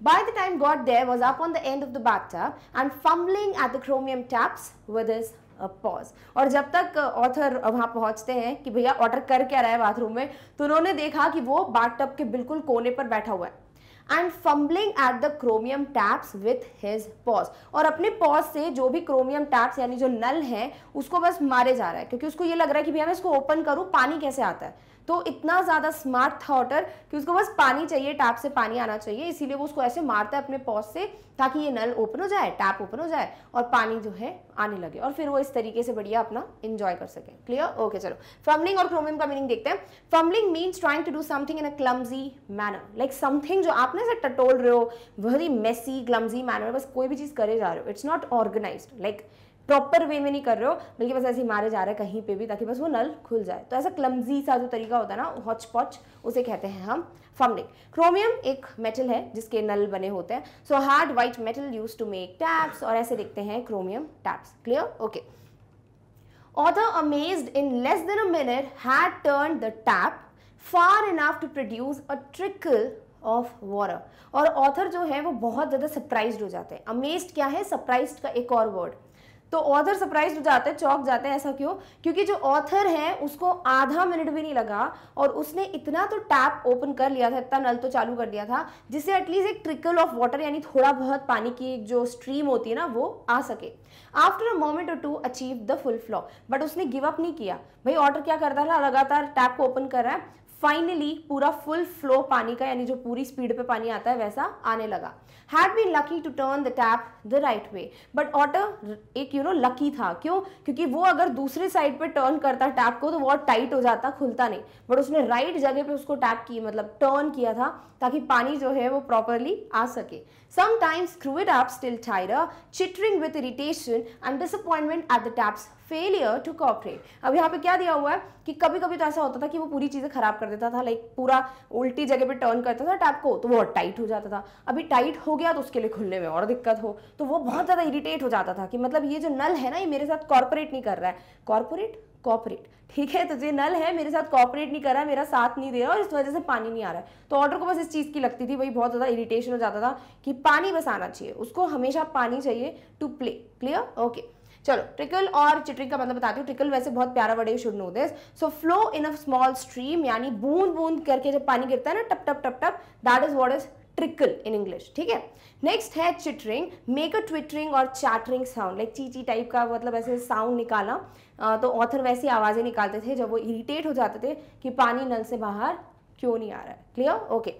By the time God there was up on the end of the bathtub and fumbling at the chromium taps with his paws और जब तक ऑथर वहाँ पहुँचते हैं कि भैया ऑर्डर कर क्या रहा है बाथरूम में तो उन्होंने देखा कि वो बाथ के बिल्कुल कोने पर बैठा हुआ है। And fumbling at the chromium taps with his paws और अपने पॉज से जो भी क्रोमियम टैप्स यानी जो नल है, उसको बस मारे जा रहा है, क्योंकि उसको ये लग रहा है कि भैया मैं इसको ओपन करूँ, पानी कैसे आता है? तो इतना ज़्यादा स्मार्ट था ऑटर कि उसको बस पानी चाहिए टैप से पानी आना चाहिए, इसीलिए वो उसको ऐसे मारता है अपने पॉज से ताकि ये नल ओपन हो जाए टैप ओपन हो जाए और पानी जो है आने लगे और फिर वो इस तरीके से बढ़िया अपना इंजॉय कर सके। क्लियर ओके चलो। फमलिंग और क्रोमियम का मीनिंग देखते हैं। Fumbling means trying to do something in a clumsy manner like something जो आपने से टटोल रहे हो वेरी मेसी क्लमजी मैनर बस कोई भी चीज़ करे जा रहे हो it's not organise like proper way में नहीं कर रहे हो बल्कि बस ऐसे ही मारे जा रहे हैं कहीं पे भी ताकि बस वो नल खुल जाए। तो ऐसा क्लमजी सा जो तरीका होता है ना हॉच पॉच उसे कहते हैं हम फमलिंग क्रोमियम एक मेटल है जिसके नल बने होते हैं। So hard white metal used to make taps और ऐसे दिखते हैं chromium taps clear okay Author, amazed in less than a minute, had turned the tap far enough to produce a trickle of water और ऑथर जो है वो बहुत ज़्यादा सरप्राइज़ हो जाते हैं। अमेज्ड क्या है? सरप्राइज़ का एक और वर्ड तो ऑथर सरप्राइज़ हो जाते हैं, चौक जाते हैं, ऐसा क्यों? क्योंकि जो ऑथर है, उसको आधा मिनट भी नहीं लगा और उसने इतना तो टैप ओपन कर लिया था, इतना नल तो चालू कर दिया था, जिससे एटलीस्ट एक ट्रिकल ऑफ़ वाटर यानी थोड़ा बहुत पानी की जो स्ट्रीम होती है ना, वो आ सके। After a moment to achieve the full flow but उसने गिव अप नहीं किया। भाई ऑर्डर क्या करता था? लगातार टैप को ओपन कर रहा है फाइनली पूरा फुल फ्लो पानी का यानी जो पूरी स्पीड पे पानी आता है वैसा आने लगा। Had been lucky to turn the tap the right way but otter एक यू नो लकी था। क्यों? क्योंकि वो अगर दूसरे साइड पे टर्न करता टैप को तो बहुत टाइट हो जाता खुलता नहीं। बट उसने राइट right जगह पे उसको टैप की मतलब टर्न किया था ताकि पानी जो है वो प्रॉपरली आ सके। Sometimes screw it up still tighter, chittering with irritation and disappointment at the tap's failure to cooperate अब यहाँ पे क्या दिया हुआ है कि कभी कभी तो ऐसा होता था कि वो पूरी चीज़ें खराब कर देता था लाइक पूरा उल्टी जगह पे टर्न करता था टैप को तो वो टाइट हो जाता था। अभी टाइट हो गया तो उसके लिए खुलने में और दिक्कत हो। तो वो बहुत ज़्यादा इरिटेट हो जाता था कि मतलब ये जो नल है ना, ये मेरे साथ कॉर्पोरेट नहीं कर रहा है। कॉर्पोरेट कॉपरेट ठीक है तो जो नल है, मेरे साथ कॉपरेट नहीं कर रहा है, मेरा साथ नहीं दे रहा और इस वजह से पानी नहीं आ रहा है। तो ऑर्डर को बस इस चीज़ की लगती थी भाई बहुत ज़्यादा इरिटेशन हो जाता था कि पानी बस आना चाहिए, उसको हमेशा पानी चाहिए टू प्ले क्लियर ओके चलो ट्रिकल और चिटरिंग का मतलब बताती हूँ। ट्रिकल वैसे बहुत प्यारा वर्ड है should know this so flow in a small stream यानी बूंद बूंद करके जब पानी गिरता है ना, टप टप टप टप that is what is trickle in English ठीक है? नेक्स्ट है चिटरिंग मेक अ ट्विटरिंग और चैटरिंग साउंड लाइक चीची टाइप का मतलब ऐसे साउंड निकाला तो ऑथर वैसी आवाज़ें निकालते थे, जब वो इरिटेट हो जाते थे कि पानी नल से बाहर क्यों नहीं आ रहा है। Clear okay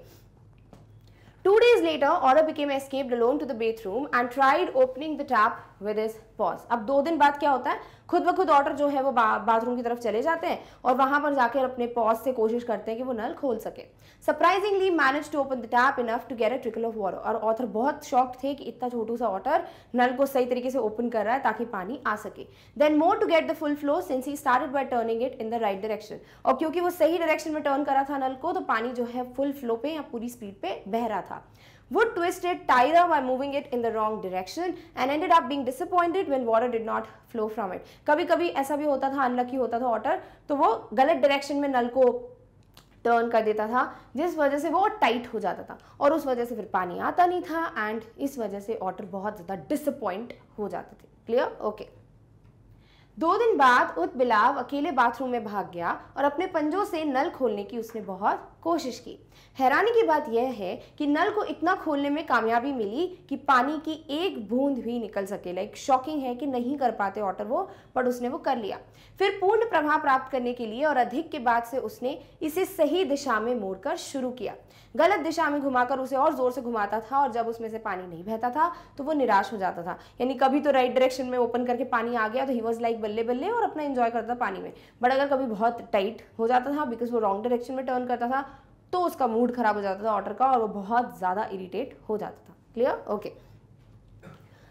two days later Order became escaped alone to the bathroom and tried opening the tap with his paws अब दो दिन बाद क्या होता है? खुद ब खुद ऑटर जो है वो बा, बाथरूम की तरफ़ चले जाते हैं और वहाँ पर जाकर अपने पॉज से कोशिश करते हैं कि वो नल खोल सके। Surprisingly manage to open the tap enough to get a trickle of water और ऑथर बहुत शॉक्ड थे कि इतना छोटू सा ऑटर नल को सही तरीके से ओपन कर रहा है ताकि पानी आ सके। Then more to get the full flow since he started by turning it in the right direction और क्योंकि वो सही डायरेक्शन में टर्न करा था नल को तो पानी जो है फुल फ्लो पे या पूरी स्पीड पे बह रहा था। Would twist it Tyra by moving it in the wrong direction and ended up being disappointed when water did not flow from it. कभी कभी ऐसा भी होता था अनलकी होता था वाटर तो वो गलत डायरेक्शन में नल को टर्न कर देता था, जिस वजह से वो टाइट हो जाता था और उस वजह से फिर पानी आता नहीं था एंड इस वजह से ऑटर बहुत ज़्यादा डिसअपॉइंट हो जाते थे क्लियर ओके okay. दो दिन बाद उत बिलाव अकेले बाथरूम में भाग गया और अपने पंजों से नल खोलने की उसने बहुत कोशिश की। हैरानी की बात यह है कि नल को इतना खोलने में कामयाबी मिली कि पानी की एक बूंद भी निकल सके। लाइक शॉकिंग है कि नहीं कर पाते ऑटर वो पर उसने वो कर लिया। फिर पूर्ण प्रभाव प्राप्त करने के लिए और अधिक के बाद से उसने इसे सही दिशा में मोड़कर शुरू किया। गलत दिशा में घुमाकर उसे और ज़ोर से घुमाता था और जब उसमें से पानी नहीं बहता था तो वो निराश हो जाता था। यानी कभी तो राइट डायरेक्शन में ओपन करके पानी आ गया तो ही वॉज़ लाइक बल्ले बल्ले और अपना एंजॉय करता पानी में। बट अगर कभी बहुत टाइट हो जाता था बिकॉज़ वो रॉन्ग डायरेक्शन में टर्न करता था तो उसका मूड खराब हो जाता था ऑर्डर का और वो बहुत ज़्यादा इरिटेट हो जाता था clear okay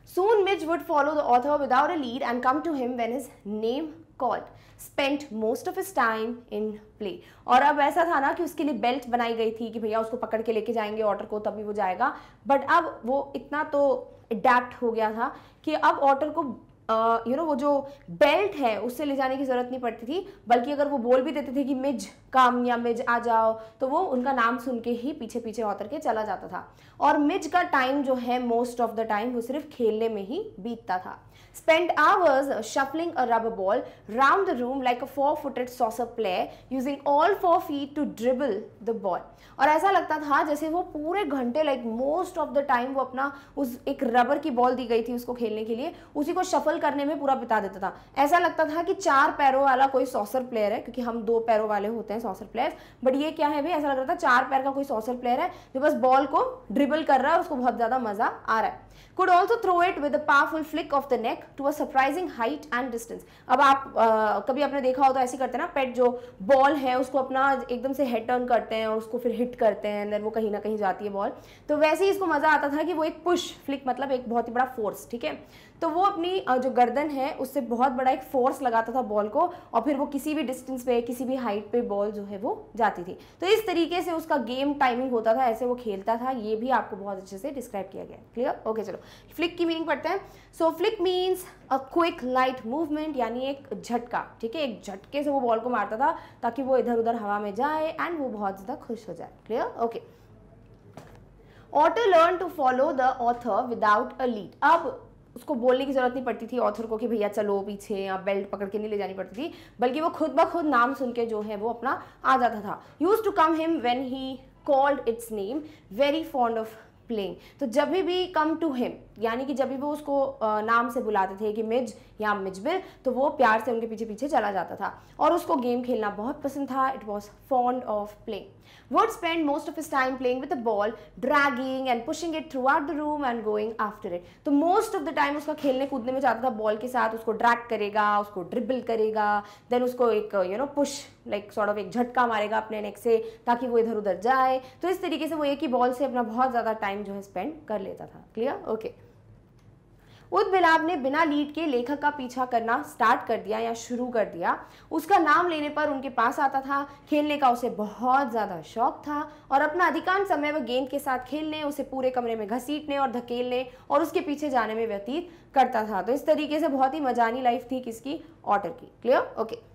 Soon Midge would follow the author without a lead and come to him when his name called. Spent most of his time in play. और अब ऐसा था ना कि उसके लिए बेल्ट बनाई गई थी कि भैया उसको पकड़ के लेके जाएँगे ऑटर को, तभी वो जाएगा बट अब वो इतना तो अडेप्ट हो गया था कि अब ऑटर को यू नो वो जो बेल्ट है, उससे ले जाने की ज़रूरत नहीं पड़ती थी, बल्कि अगर वो बोल भी देते थे कि मिज, कम या मिज, आ जाओ तो वो उनका नाम सुन के ही पीछे पीछे उतर के चला जाता था। और मिज का टाइम जो है मोस्ट ऑफ़ द टाइम वो सिर्फ़ खेलने में ही बीतता था। Spent hours shuffling a rubber ball round the room like a four-footed saucer player, using all four feet to dribble the ball. और ऐसा लगता था, जैसे वो पूरे घंटे like most of the time वो अपना उस एक रबर की बॉल दी गई थी उसको खेलने के लिए, उसी को शफल करने में पूरा बिता देता था ऐसा लगता था कि चार पैरों वाला कोई सॉसर प्लेयर है, क्योंकि हम दो पैरों वाले होते हैं सॉसर प्लेयर्स बट ये क्या है भाई, ऐसा लग रहा था चार पैर का कोई सॉसर प्लेयर है, जो बस बॉल को ड्रिबल कर रहा है उसको बहुत ज़्यादा मज़ा आ रहा है could also throw it with a powerful flick of the neck to a surprising height and distance. अब आप आ, कभी आपने देखा हो तो ऐसे करते हैं ना पेट जो बॉल है उसको अपना एकदम से हेड टर्न करते हैं और उसको फिर हिट करते हैं अंदर वो कहीं ना कहीं जाती है बॉल तो वैसे ही इसको मज़ा आता था कि वो एक पुश फ्लिक मतलब एक बहुत ही बड़ा फोर्स ठीक है? तो वो अपनी जो गर्दन है, उससे बहुत बड़ा एक फोर्स लगाता था बॉल को और फिर वो किसी भी डिस्टेंस पे, किसी भी हाइट पे बॉल जो है वो जाती थी। तो इस तरीके से उसका गेम टाइमिंग होता था, ऐसे वो खेलता था, ये भी आपको बहुत अच्छे से डिस्क्राइब किया गया क्लियर ओके चलो। फ्लिक की मीनिंग पढ़ते हैं। So flick means a quick light movement यानी एक झटका, ठीक है? एक झटके से वो बॉल को मारता था, ताकि वो इधर उधर हवा में जाए एंड वो बहुत ज़्यादा खुश हो जाए। Clear okay otter learn to follow the author without a lead अब उसको बोलने की ज़रूरत नहीं पड़ती थी ऑथर को कि भैया चलो पीछे या बेल्ट पकड़ के नहीं ले जानी पड़ती थी, बल्कि वो खुद ब खुद नाम सुन के जो है वो अपना आ जाता था। Use to come him when he called its name very fond of playing तो जब भी कम टू हिम यानी कि जब भी वो उसको नाम से बुलाते थे कि मिज या मिजबिल तो वो प्यार से उनके पीछे पीछे चला जाता था। और उसको गेम खेलना बहुत पसंद था। It was fond of playing would spend most of his time playing with the ball, dragging and pushing it throughout the room and going after it. तो most of the time उसका खेलने कूदने में जाता था बॉल के साथ उसको ड्रैग करेगा उसको ड्रिबल करेगा देन उसको एक you know push like sort of एक झटका मारेगा अपने नेक से ताकि वो इधर उधर जाए। तो इस तरीके से वो एक ही बॉल से अपना बहुत ज़्यादा टाइम जो है स्पेंड कर लेता था। Clear okay okay. उद्बिलाब ने बिना लीड के लेखक का पीछा करना स्टार्ट कर दिया या शुरू कर दिया। उसका नाम लेने पर उनके पास आता था, खेलने का उसे बहुत ज़्यादा शौक था और अपना अधिकांश समय वह गेंद के साथ खेलने, उसे पूरे कमरे में घसीटने और धकेलने और उसके पीछे जाने में व्यतीत करता था। तो इस तरीके से बहुत ही मजानी लाइफ थी किसकी? ऑटर की। Clear okay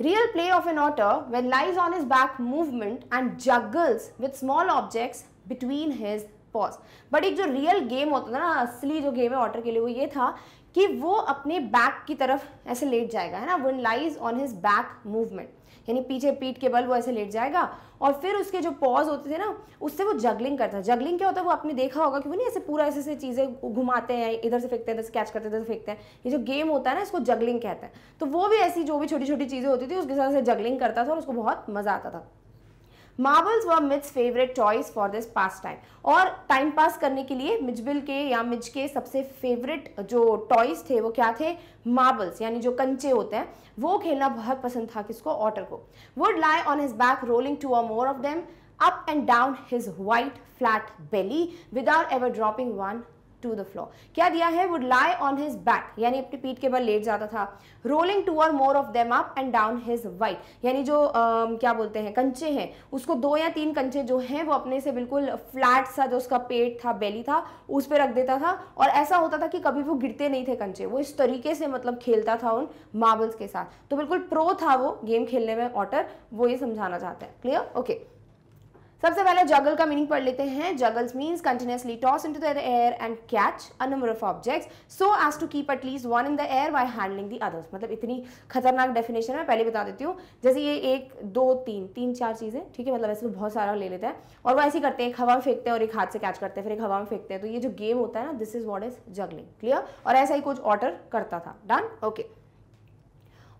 Real play of an otter when lies on his back movement and juggles with small objects between his paws but एक जो रियल गेम होता था ना, असली जो गेम है ऑटर के लिए, वो ये था कि वो अपने बैक की तरफ़ ऐसे लेट जाएगा, है ना? One lies on his back movement यानी पीछे पीठ के बल वो ऐसे लेट जाएगा और फिर उसके जो पॉज होते थे ना, उससे वो जगलिंग करता जगलिंग क्या होता है? वो आपने देखा होगा कि वो नहीं ऐसे पूरा ऐसे ऐसे चीज़ें घुमाते हैं, इधर से फेंकते हैं, इधर से कैच करते हैं, इधर से फेंकते हैं। ये जो गेम होता है ना, इसको जगलिंग कहते हैं। तो वो भी ऐसी जो भी छोटी छोटी चीज़ें होती थी, उसके साथ से जगलिंग करता था और उसको बहुत मज़ा आता था। Marbles were Mij favourite choice for this pastime और टाइम पास करने के लिए मिजबिल के या मिज के सबसे फेवरेट जो टॉयज थे, वो क्या थे? मार्बल्स यानी जो कंचे होते हैं, वो खेलना बहुत पसंद था किसको? ऑटर को। Would lie on his back rolling two or more of them up and down his white flat belly, without ever dropping one to the floor क्या दिया है? Would lie on his back यानी अपनी पीठ के बल लेट जाता था। रोलिंग टू और more of them up and down his wide यानी जो uh, क्या बोलते हैं कंचे हैं उसको दो या तीन कंचे जो हैं वो अपने से बिल्कुल फ्लैट सा जो उसका पेट था बेली था उस पर रख देता था। और ऐसा होता था कि कभी वो गिरते नहीं थे कंचे। वो इस तरीके से मतलब खेलता था उन मार्बल्स के साथ। तो बिल्कुल प्रो था वो गेम खेलने में ऑटर वो ये समझाना चाहते हैं। Clear okay okay. सबसे पहले जगल का मीनिंग पढ़ लेते हैं। Juggles means continuously toss into the air and catch a number of objects so as to keep at least one in the air by handling the others मतलब इतनी खतरनाक डेफिनेशन है, मैं पहले बता देती हूँ। जैसे ये एक, दो, तीन तीन, चार चीज़ें, ठीक है? मतलब ऐसे तो बहुत सारा ले लेते हैं। और वो ऐसे करते हैं, एक हवा में फेंकते हैं और एक हाथ से कैच करते हैं, फिर एक हवा में फेंकते हैं। तो ये जो गेम होता है ना this is what is juggling clear और ऐसा ही कुछ ऑर्डर करता था। Done okay okay.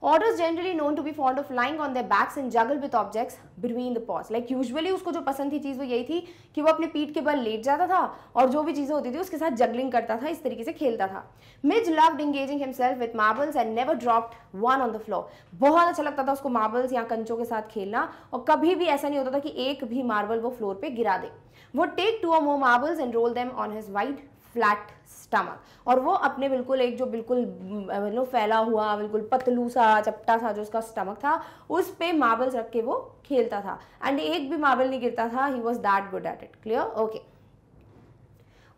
Otters generally known to be fond of lying on the backs and juggle with objects between the paws like usually उसको जो पसंद थी चीज़ वो यही थी कि वो अपने पीठ के बल लेट जाता था और जो भी चीज़ें होती थी उसके साथ जगलिंग करता था, इस तरीके से खेलता था। Mij loved engaging himself with marbles and never dropped one on the floor बहुत अच्छा लगता था उसको मार्बल्स या कंचों के साथ खेलना और कभी भी ऐसा नहीं होता था कि एक भी मार्बल वो फ्लोर पर गिरा दे। Would take two or more marbles and roll them on his wide flat stomach. और वो अपने बिल्कुल एक जो बिल्कुल मतलब फैला हुआ, बिल्कुल पतलू सा, चपटा सा जो उसका स्टमक था, उस पर मार्बल्स रख के वो खेलता था। एंड एक भी मार्बल नहीं गिरता था he was that good at it clear okay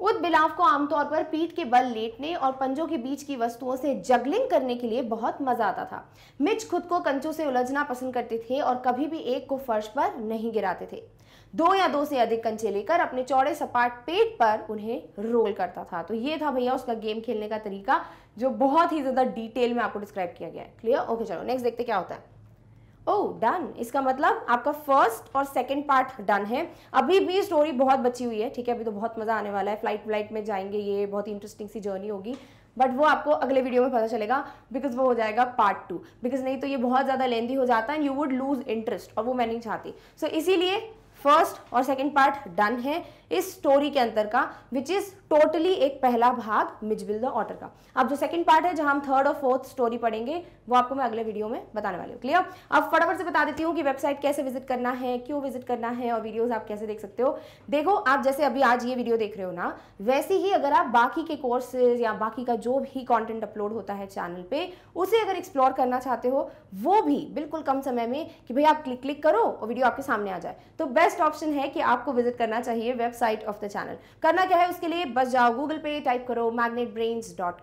उद बिलाव को आमतौर पर पीठ के बल लेटने और पंजों के बीच की वस्तुओं से जगलिंग करने के लिए बहुत मज़ा आता था। मिच खुद को कंचों से उलझना पसंद करते थे और कभी भी एक को फर्श पर नहीं गिराते थे। दो या दो से अधिक कंचे लेकर अपने चौड़े सपाट पेट पर उन्हें रोल करता था। तो ये था भैया उसका गेम खेलने का तरीका जो बहुत ही ज़्यादा डिटेल में आपको डिस्क्राइब किया गया है। क्लियर ओके चलो नेक्स्ट देखते क्या होता है। ओह oh, डन इसका मतलब आपका फ़र्स्ट और सेकंड पार्ट डन है। अभी भी स्टोरी बहुत बची हुई है ठीक है? अभी तो बहुत मज़ा आने वाला है। फ़्लाइट फ़्लाइट में जाएँगे ये बहुत ही इंटरेस्टिंग सी जर्नी होगी। बट वो आपको अगले वीडियो में पता चलेगा बिकॉज़ वो हो जाएगा पार्ट टू बिकॉज़ नहीं तो ये बहुत ज़्यादा लेंदी हो जाता है यू वुड लूज इंटरेस्ट और वो मैं नहीं चाहती। सो so, इसीलिए फ़र्स्ट और सेकेंड पार्ट डन है। इस स्टोरी के अंतर का विच इज़ टोटली एक पहला भाग मिजबिल द ऑटर का। अब जो सेकंड पार्ट है, जहाँ हम थर्ड और फोर्थ स्टोरी पढ़ेंगे, वो आपको मैं अगले वीडियो में बताने वाली हूँ। क्लियर अब फटाफट से बता देती हूँ कि वेबसाइट कैसे विज़िट करना है, क्यों विज़िट करना है, और वीडियोज़ आप कैसे देख सकते हो। देखो, आप जैसे अभी आज ये वीडियो देख रहे हो ना, वैसे ही अगर आप बाकी के कोर्सेज या बाकी का जो भी कॉन्टेंट अपलोड होता है चैनल पे, उसे अगर एक्सप्लोर करना चाहते हो, वो भी बिल्कुल कम समय में कि भाई आप क्लिक क्लिक करो और वीडियो आपके सामने आ जाए। तो बेस्ट ऑप्शन है कि आपको विज़िट करना चाहिए वेबसाइट ऑफ़ द चैनल। करना क्या है उसके लिए? बस जाओ गूगल पे टाइप करो मैग्नेट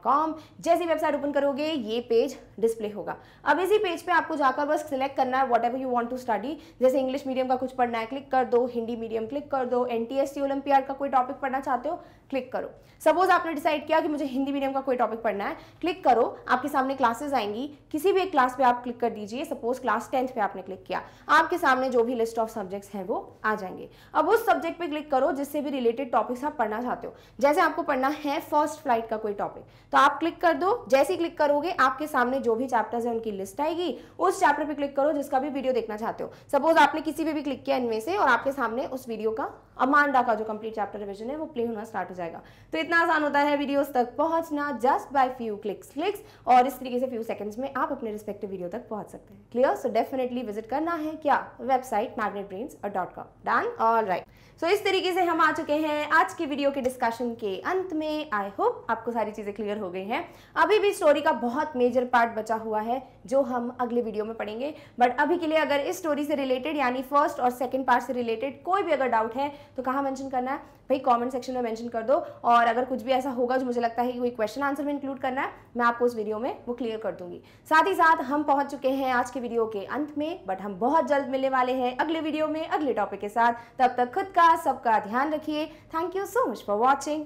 कॉम जैसी वेबसाइट ओपन करोगे, ये पेज डिस्प्ले होगा। अब इसी पेज पे आपको जाकर बस सिलेक्ट करना है whatever you want to study जैसे इंग्लिश मीडियम का कुछ पढ़ना है क्लिक कर दो। हिंदी मीडियम क्लिक कर दो। एन टी ओलंपियाड का कोई टॉपिक पढ़ना चाहते हो क्लिक करो। सपोज़ आपने डिसाइड किया कि मुझे हिंदी मीडियम का कोई टॉपिक पढ़ना है। क्लिक करो। आपके सामने क्लासेस आएँगी। किसी भी एक क्लास पे आप क्लिक कर दीजिए। सपोज़ क्लास टेंथ पे आपने क्लिक किया। आपके सामने जो भी लिस्ट ऑफ़ सब्जेक्ट्स हैं वो आ जाएँगे। अब उस सब्जेक्ट पे क्लिक करो जिससे भी रिलेटेड टॉपिक्स आप पढ़ना चाहते हो। जैसे आपको पढ़ना है फ़र्स्ट फ़्लाइट का कोई टॉपिक तो आप क्लिक कर दो। जैसे ही क्लिक करोगे, आपके सामने जो भी चैप्टर्स है उनकी लिस्ट आएगी। उस चैप्टर पे क्लिक करो जिसका भी वीडियो देखना चाहते हो। सपोज़ आपने किसी पे भी क्लिक किया इनमें से और आपके सामने उस वीडियो का अमांडा का जो कंप्लीट चैप्टर रिविजन है, वो प्ले होना स्टार्ट हो जाएगा। तो इतना आसान होता है वीडियोस तक पहुँचना just by few clicks clicks और इस तरीके से फ्यू सेकंड्स में आप अपने रिस्पेक्टिव वीडियो तक पहुँच सकते हैं। क्लियर सो डेफिनेटली विज़िट करना है क्या? Website magnet brains dot com done all right so इस तरीके से हम आ चुके हैं आज की वीडियो के डिस्कशन के अंत में। आई होप आपको सारी चीज़ें क्लियर हो गई हैं। अभी भी स्टोरी का बहुत मेजर पार्ट बचा हुआ है, जो हम अगले वीडियो में पढ़ेंगे। बट अभी के लिए अगर इस स्टोरी से रिलेटेड यानी फ़र्स्ट और सेकेंड पार्ट से रिलेटेड कोई भी अगर डाउट है तो कहाँ मेंशन करना है? भाई कमेंट सेक्शन में मेंशन कर दो और अगर कुछ भी ऐसा होगा जो मुझे लगता है कि कोई क्वेश्चन आंसर में इंक्लूड करना है, मैं आपको उस वीडियो में वो क्लियर कर दूँगी। साथ ही साथ, हम पहुँच चुके हैं आज के वीडियो के अंत में बट हम बहुत जल्द मिलने वाले हैं अगले वीडियो में, अगले टॉपिक के साथ। तब तक खुद का, सबका ध्यान रखिए। Thank you so much for watching